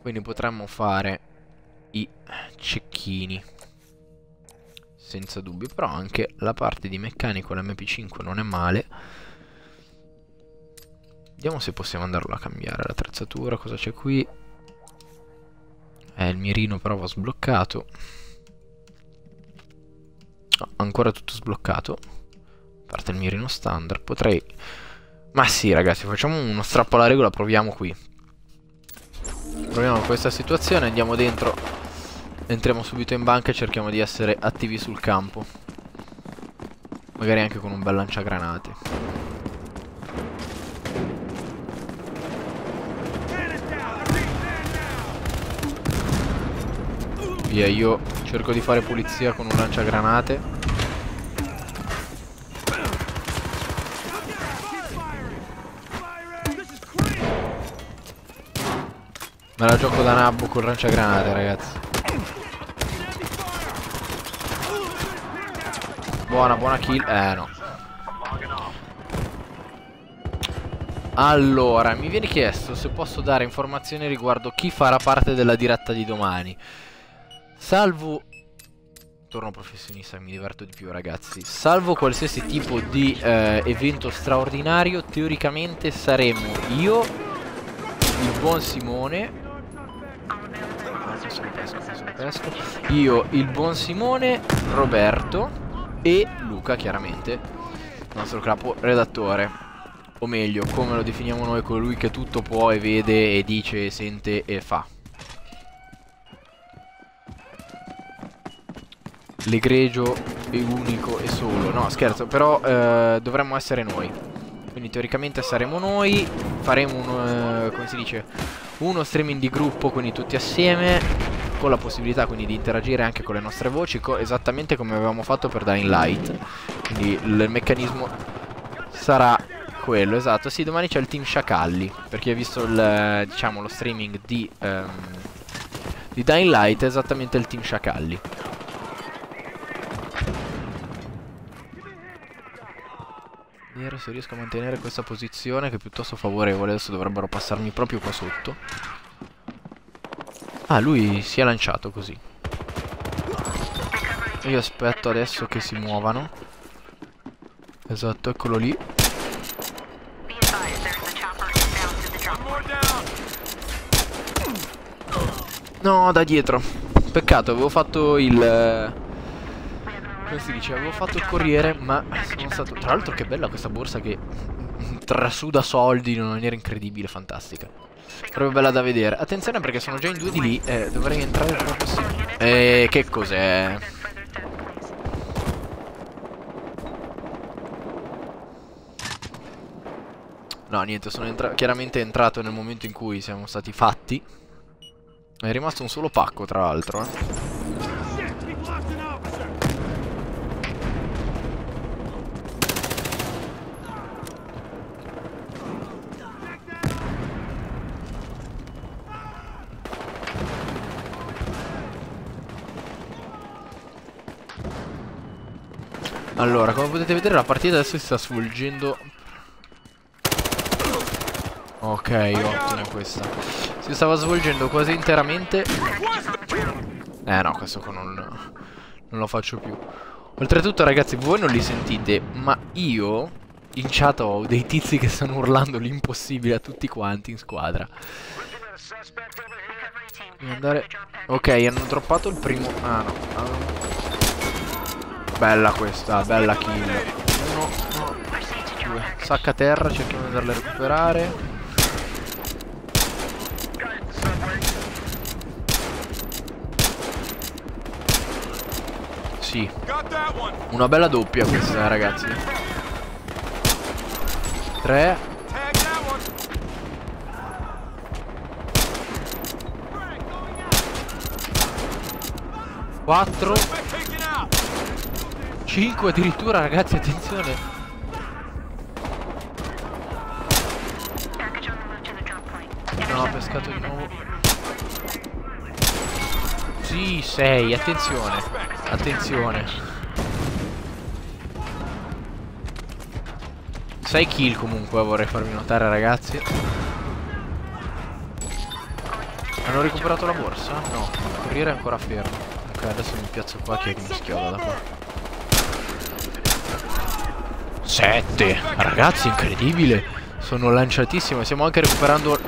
Quindi potremmo fare i cecchini. Senza dubbio, però anche la parte di meccanico, l'MP5 non è male. Vediamo se possiamo andarlo a cambiare l'attrezzatura, cosa c'è qui. Eh, il mirino però va sbloccato. No, ancora tutto sbloccato. A parte il mirino standard. Potrei... Ma sì, ragazzi, facciamo uno strappo alla regola, proviamo qui. Proviamo questa situazione, andiamo dentro. Entriamo subito in banca e cerchiamo di essere attivi sul campo. Magari anche con un bel lanciagranate. Via, io cerco di fare pulizia con un lanciagranate. Me la gioco da nabbo col lanciagranate, ragazzi. Buona, buona kill. Eh, no. Allora, mi viene chiesto se posso dare informazioni riguardo chi farà parte della diretta di domani. Salvo Torno professionista, mi diverto di più ragazzi Salvo qualsiasi tipo di eh, evento straordinario Teoricamente saremo io il buon Simone. Ah, questo lo pesco, questo lo pesco. Io, il buon Simone, Roberto e Luca, chiaramente. Il nostro capo redattore. O meglio, come lo definiamo noi, colui che tutto può e vede e dice e sente e fa. L'egregio e unico e solo. No, scherzo, però eh, dovremmo essere noi. Quindi teoricamente saremo noi. Faremo un, eh, come si dice, uno streaming di gruppo, quindi tutti assieme. Con la possibilità quindi di interagire anche con le nostre voci, esattamente come avevamo fatto per Dying Light. Quindi il meccanismo sarà quello, esatto. Sì, domani c'è il team Sciacalli. Per chi ha visto il, diciamo, lo streaming di, um, di Dying Light, è esattamente il team Sciacalli. Vediamo se riesco a mantenere questa posizione che è piuttosto favorevole. Adesso dovrebbero passarmi proprio qua sotto. Ah, lui si è lanciato così. Io aspetto adesso che si muovano. Esatto, eccolo lì. No, da dietro. Peccato, avevo fatto il come si dice, avevo fatto il corriere, ma sono stato... Tra l'altro che bella questa borsa che trasuda soldi in una maniera incredibile, fantastica. Proprio bella da vedere. Attenzione perché sono già in due di lì e dovrei entrare proprio sì. Eh, che cos'è? No, niente, sono entra chiaramente entrato nel momento in cui siamo stati fatti. È rimasto un solo pacco, tra l'altro, eh. Allora, come potete vedere la partita adesso si sta svolgendo. Ok, ottimo questa. Si stava svolgendo quasi interamente. Eh no, questo non, non lo faccio più. Oltretutto ragazzi, voi non li sentite Ma io in chat ho dei tizi che stanno urlando l'impossibile a tutti quanti in squadra. Andare... Ok, hanno droppato il primo... Ah no, ah, Bella questa, bella kill. Uno, uno, due. Sacca terra, cerchiamo di andarle a recuperare. Sì. Una bella doppia questa, ragazzi. Tre. Quattro. 5 addirittura ragazzi attenzione. No pescato di nuovo. Sì 6 attenzione Attenzione. 6 kill comunque vorrei farvi notare ragazzi. Hanno recuperato la borsa? No, il corriere è ancora fermo. Ok adesso mi piazzo qua che mi schioda da qua 7 Ragazzi incredibile. Sono lanciatissimo. Stiamo anche recuperando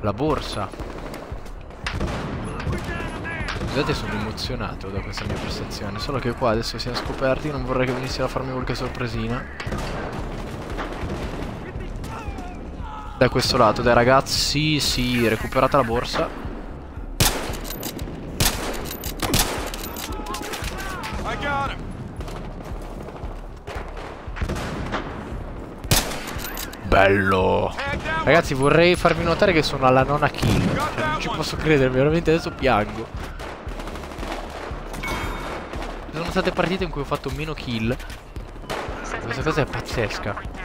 La borsa. Scusate sono emozionato da questa mia prestazione. Solo che qua adesso siamo scoperti. Non vorrei che venissero a farmi qualche sorpresina. Da questo lato. Dai ragazzi Sì recuperata la borsa bello. Ragazzi vorrei farvi notare che sono alla nona kill. Cioè, Non ci posso credere, veramente adesso piango. Sono state partite in cui ho fatto meno kill. Questa cosa è pazzesca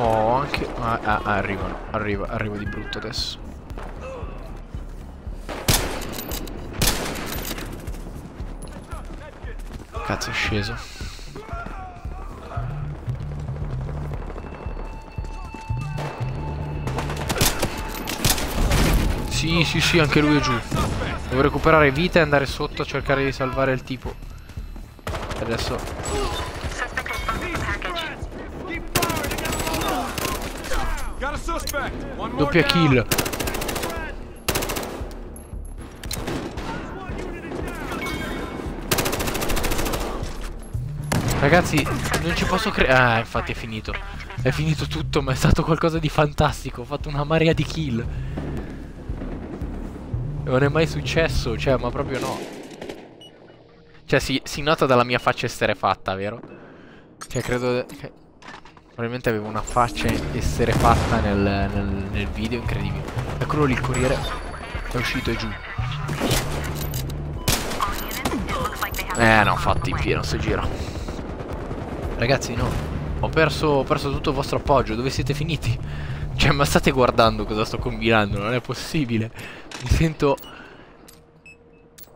Oh, anche... Ah, ah, Arriva, arrivo di brutto adesso. cazzo è sceso? Sì, sì, sì, anche lui è giù. Devo recuperare vita e andare sotto a cercare di salvare il tipo. Adesso... Doppia kill. Ragazzi, non ci posso credere. Ah, infatti è finito. È finito tutto, ma è stato qualcosa di fantastico. Ho fatto una marea di kill. Non è mai successo, cioè, ma proprio no. Cioè, si, si nota dalla mia faccia essere fatta, vero? Cioè, credo che... Probabilmente avevo una faccia essere fatta nel, nel, nel video, incredibile. Eccolo lì, il corriere è uscito e giù. Eh, no, fatti in pieno sto giro. Ragazzi, no. Ho perso, ho perso tutto il vostro appoggio. Dove siete finiti? Cioè, ma state guardando cosa sto combinando? Non è possibile. Mi sento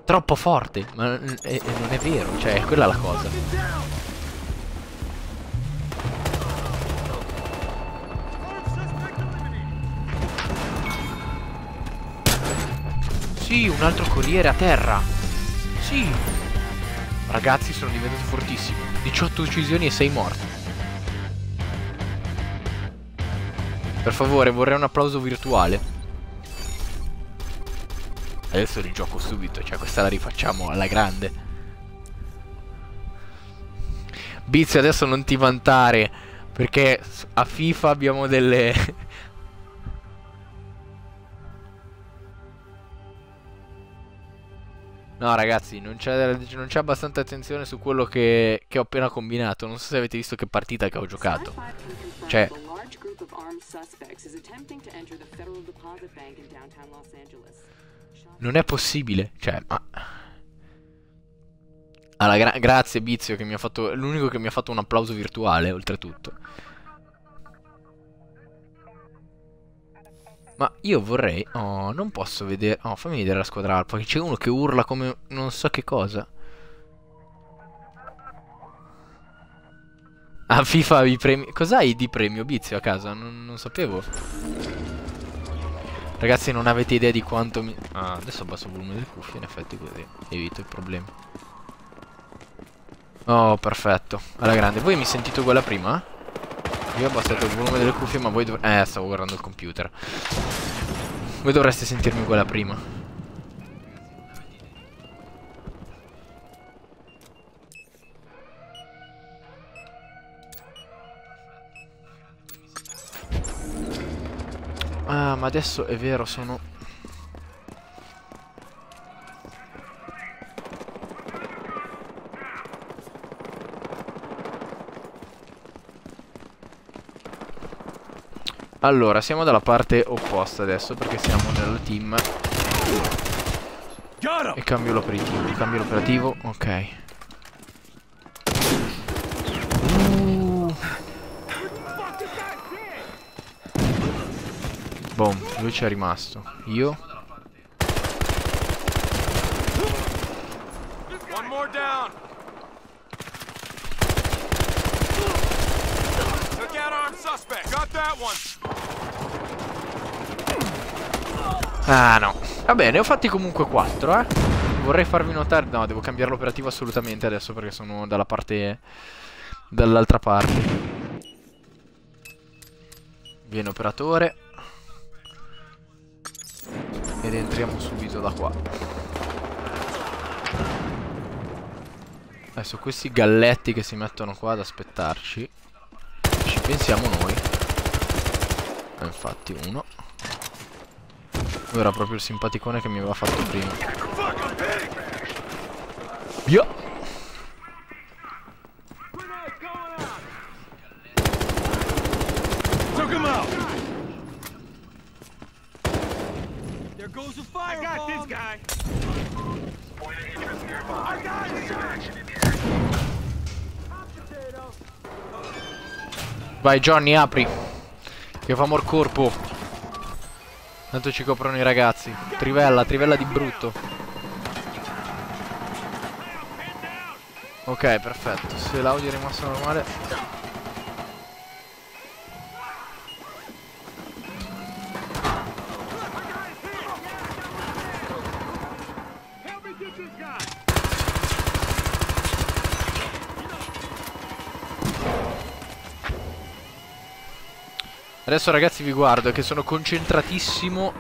troppo forte. Ma è, non è vero. Cioè, è quella la cosa. Sì, un altro corriere a terra. Sì. Ragazzi, sono diventato fortissimo. 18 uccisioni e 6 morti. Per favore, vorrei un applauso virtuale. Adesso rigioco subito, cioè questa la rifacciamo alla grande. Bizio, adesso non ti vantare, perché a FIFA abbiamo delle... No ragazzi, non c'è abbastanza attenzione su quello che, che, ho appena combinato. Non so se avete visto che partita che ho giocato. Cioè... Non è possibile. Cioè, ma... Allora, gra grazie Bizio che mi ha fatto... L'unico che mi ha fatto un applauso virtuale, oltretutto. Ma io vorrei... Oh, non posso vedere... Oh, fammi vedere la squadra alfa. C'è uno che urla come non so che cosa. Ah, FIFA i premi... Cos'hai di premio Bizio a casa? Non, non, sapevo. Ragazzi, non avete idea di quanto mi... Ah, adesso abbasso il volume del cuffio, in effetti così evito il problema. Oh, perfetto. Alla grande. Voi mi sentite uguale a prima? Io ho abbassato il volume delle cuffie ma voi dovreste... Eh, stavo guardando il computer. Voi dovreste sentirmi uguale a prima. Ah, ma adesso è vero, sono Allora, siamo dalla parte opposta adesso perché siamo nel team. E cambio l'operativo. Cambio l'operativo, ok. Uh. Boom, lui c'è rimasto. Io? One more down. Ah no. Va bene ho fatti comunque 4 eh. Vorrei farvi notare No devo cambiare l'operativo assolutamente adesso Perché sono dalla parte Dall'altra parte. Viene operatore. Ed entriamo subito da qua. Adesso questi galletti che si mettono qua ad aspettarci. Ci pensiamo noi. Infatti uno era proprio il simpaticone che mi aveva fatto prima. Via! Vai Johnny, apri. Che fa amor corpo. Tanto ci coprono i ragazzi. Trivella, trivella di brutto. Ok, perfetto. Se l'audio è rimasto normale. Adesso ragazzi vi guardo che sono concentratissimo.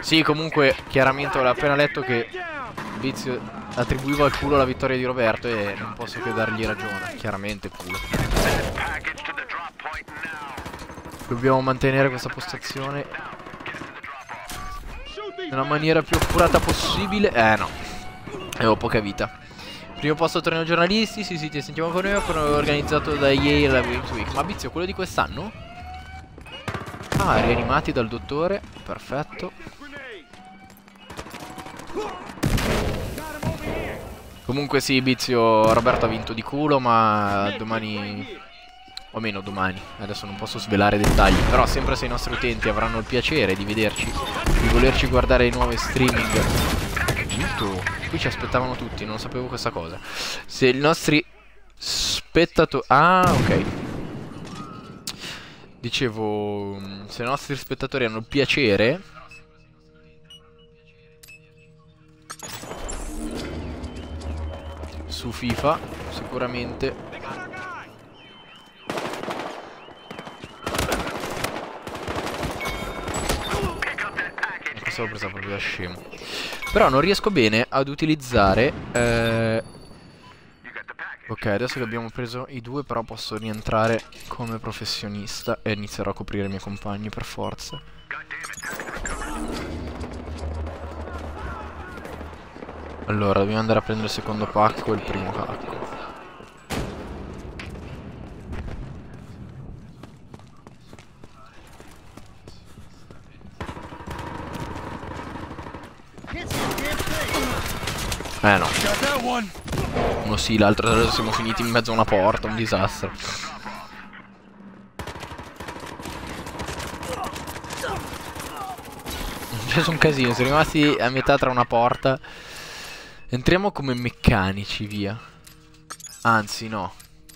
Sì comunque chiaramente ho appena letto che Vizio attribuiva al culo la vittoria di Roberto E non posso che dargli ragione. Chiaramente culo. Dobbiamo mantenere questa postazione Nella maniera più accurata possibile. Eh no. E ho poca vita. Primo posto torneo giornalisti. Sì sì ti sentiamo con noi. Organizzato da EA la Games Week Ma Vizio quello di quest'anno? Ah, rianimati dal dottore. Perfetto. Comunque sì, Bizio, Roberto ha vinto di culo, ma domani... O meno domani, adesso non posso svelare dettagli Però sempre se i nostri utenti avranno il piacere di vederci Di volerci guardare i nuovi streaming. Aiuto, qui ci aspettavano tutti, non sapevo questa cosa. Se i nostri spettatori... Ah, ok Dicevo, mm, se i nostri spettatori hanno piacere su FIFA, sicuramente. Questa l'ho presa proprio da scemo. Però non riesco bene ad utilizzare eh, Ok, adesso che abbiamo preso i due però posso rientrare come professionista e inizierò a coprire i miei compagni per forza. Allora, dobbiamo andare a prendere il secondo pacco e il primo pacco. Eh no. Uno sì, l'altro siamo finiti in mezzo a una porta, un disastro. C'è un casino, siamo rimasti a metà tra una porta. Entriamo come meccanici, via. Anzi, no.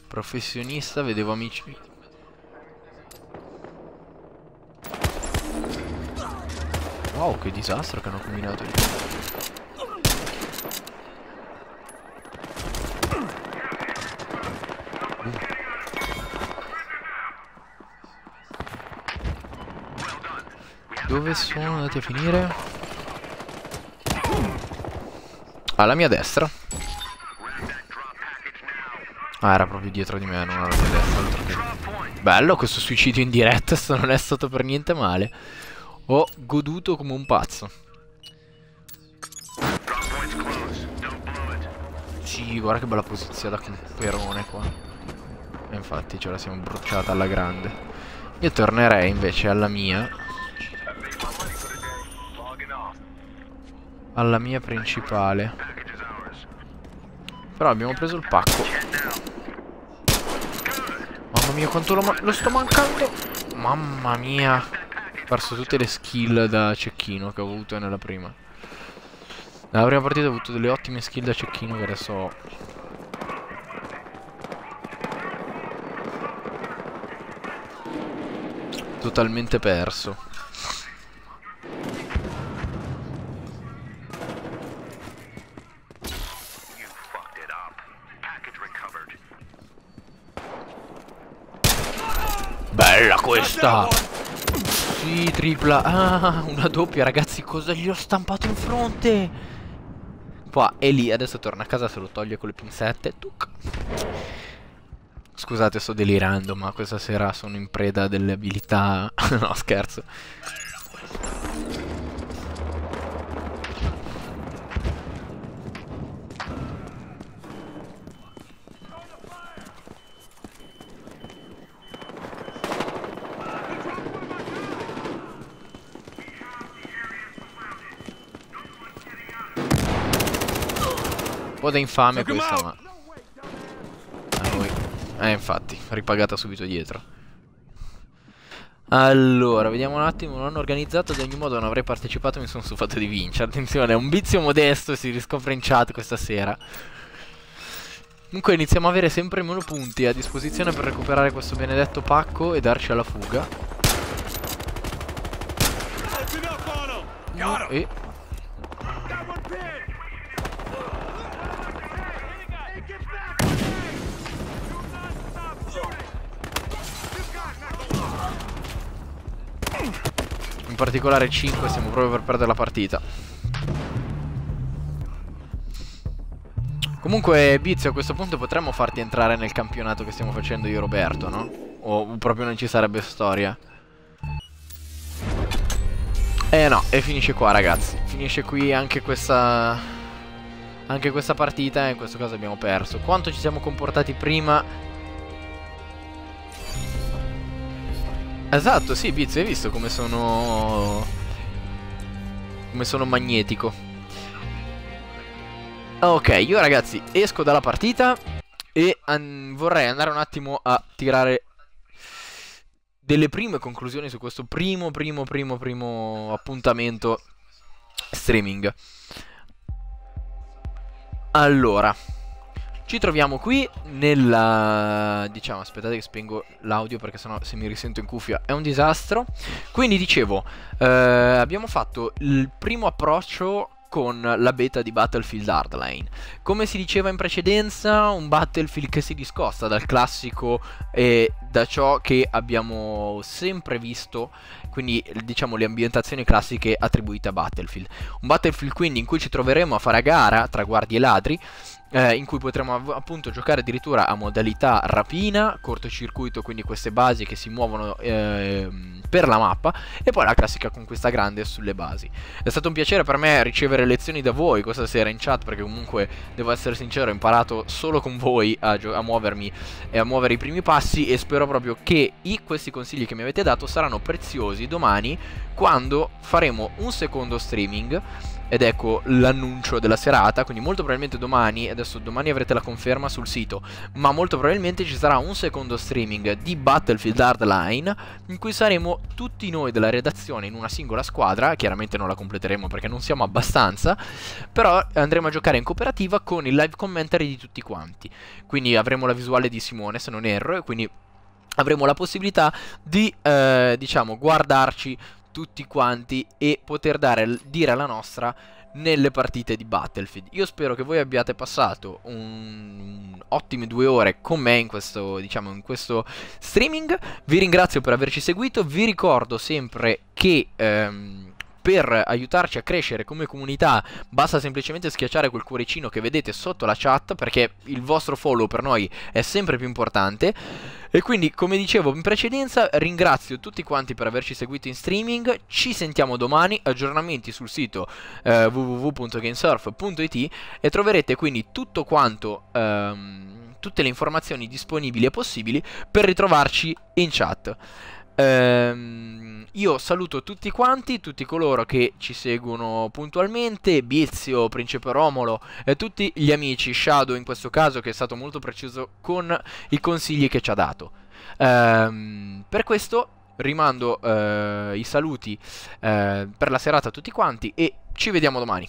Professionista, vedevo amici. Wow, che disastro che hanno combinato. Dove sono andati a finire? Alla mia destra. Ah era proprio dietro di me Non alla mia destra Bello questo suicidio in diretta Non è stato per niente male. Ho goduto come un pazzo. Sì guarda che bella posizione da camperone qua. E infatti ce la siamo bruciata alla grande. Io tornerei invece alla mia alla mia principale. Però abbiamo preso il pacco. Mamma mia quanto lo, lo sto mancando. Mamma mia. Ho perso tutte le skill da cecchino che ho avuto nella prima. Nella prima partita ho avuto delle ottime skill da cecchino che adesso ho. Totalmente perso. Bella questa. Sì, tripla. Ah, una doppia, ragazzi Cosa gli ho stampato in fronte? Qua e lì, adesso torna a casa Se lo toglie con le pinzette. Tuc. Scusate, sto delirando Ma questa sera sono in preda delle abilità. [laughs] No, scherzo po' da infame questa, ma... A voi. Eh, infatti, ripagata subito dietro. Allora, vediamo un attimo, non hanno organizzato, ad ogni modo non avrei partecipato, mi sono stufato di vincere. Attenzione, è un vizio modesto, si riscopre in chat questa sera. Comunque iniziamo a avere sempre meno punti a disposizione per recuperare questo benedetto pacco e darci alla fuga. No, e... particolare 5 stiamo proprio per perdere la partita. Comunque, Bizio, a questo punto potremmo farti entrare nel campionato che stiamo facendo io e Roberto, no? O proprio non ci sarebbe storia? Eh no, e finisce qua, ragazzi. Finisce qui anche questa... Anche questa partita e in questo caso abbiamo perso. Quanto ci siamo comportati prima... Esatto, sì, Bizio, hai visto come sono... Come sono magnetico. Ok, io ragazzi esco dalla partita e an vorrei andare un attimo a tirare delle prime conclusioni su questo primo, primo, primo, primo appuntamento streaming. Allora, ci troviamo qui nella... diciamo, aspettate che spengo l'audio perché sennò se mi risento in cuffia è un disastro. Quindi dicevo, eh, abbiamo fatto il primo approccio con la beta di Battlefield Hardline. Come si diceva in precedenza, un Battlefield che si discosta dal classico e da ciò che abbiamo sempre visto, quindi diciamo le ambientazioni classiche attribuite a Battlefield. Un Battlefield quindi in cui ci troveremo a fare a gara tra guardie e ladri, eh, in cui potremo appunto giocare addirittura a modalità rapina, cortocircuito, quindi queste basi che si muovono eh, per la mappa, e poi la classica conquista grande sulle basi. È stato un piacere per me ricevere lezioni da voi questa sera in chat, perché comunque, devo essere sincero, ho imparato solo con voi a, a muovermi e a muovere i primi passi, e spero proprio che questi consigli che mi avete dato saranno preziosi domani, quando faremo un secondo streaming ed ecco l'annuncio della serata, quindi molto probabilmente domani, adesso domani avrete la conferma sul sito, ma molto probabilmente ci sarà un secondo streaming di Battlefield Hardline in cui saremo tutti noi della redazione in una singola squadra, chiaramente non la completeremo perché non siamo abbastanza, però andremo a giocare in cooperativa con il live commentary di tutti quanti, quindi avremo la visuale di Simone se non erro e quindi avremo la possibilità di eh, diciamo guardarci tutti quanti e poter dare, dire la nostra nelle partite di Battlefield. Io spero che voi abbiate passato un, un ottime due ore con me in questo, diciamo, in questo streaming. Vi ringrazio per averci seguito. Vi ricordo sempre che ehm, per aiutarci a crescere come comunità basta semplicemente schiacciare quel cuoricino che vedete sotto la chat perché il vostro follow per noi è sempre più importante. E quindi, come dicevo in precedenza, ringrazio tutti quanti per averci seguito in streaming. Ci sentiamo domani, aggiornamenti sul sito eh, www.gamesurf.it e troverete quindi tutto quanto ehm, tutte le informazioni disponibili e possibili per ritrovarci in chat. Ehm, io saluto tutti quanti, tutti coloro che ci seguono puntualmente, Bizio, Principe Romolo e tutti gli amici, Shadow in questo caso che è stato molto preciso con i consigli che ci ha dato. Ehm, per questo rimando eh, i saluti eh, per la serata a tutti quanti e ci vediamo domani.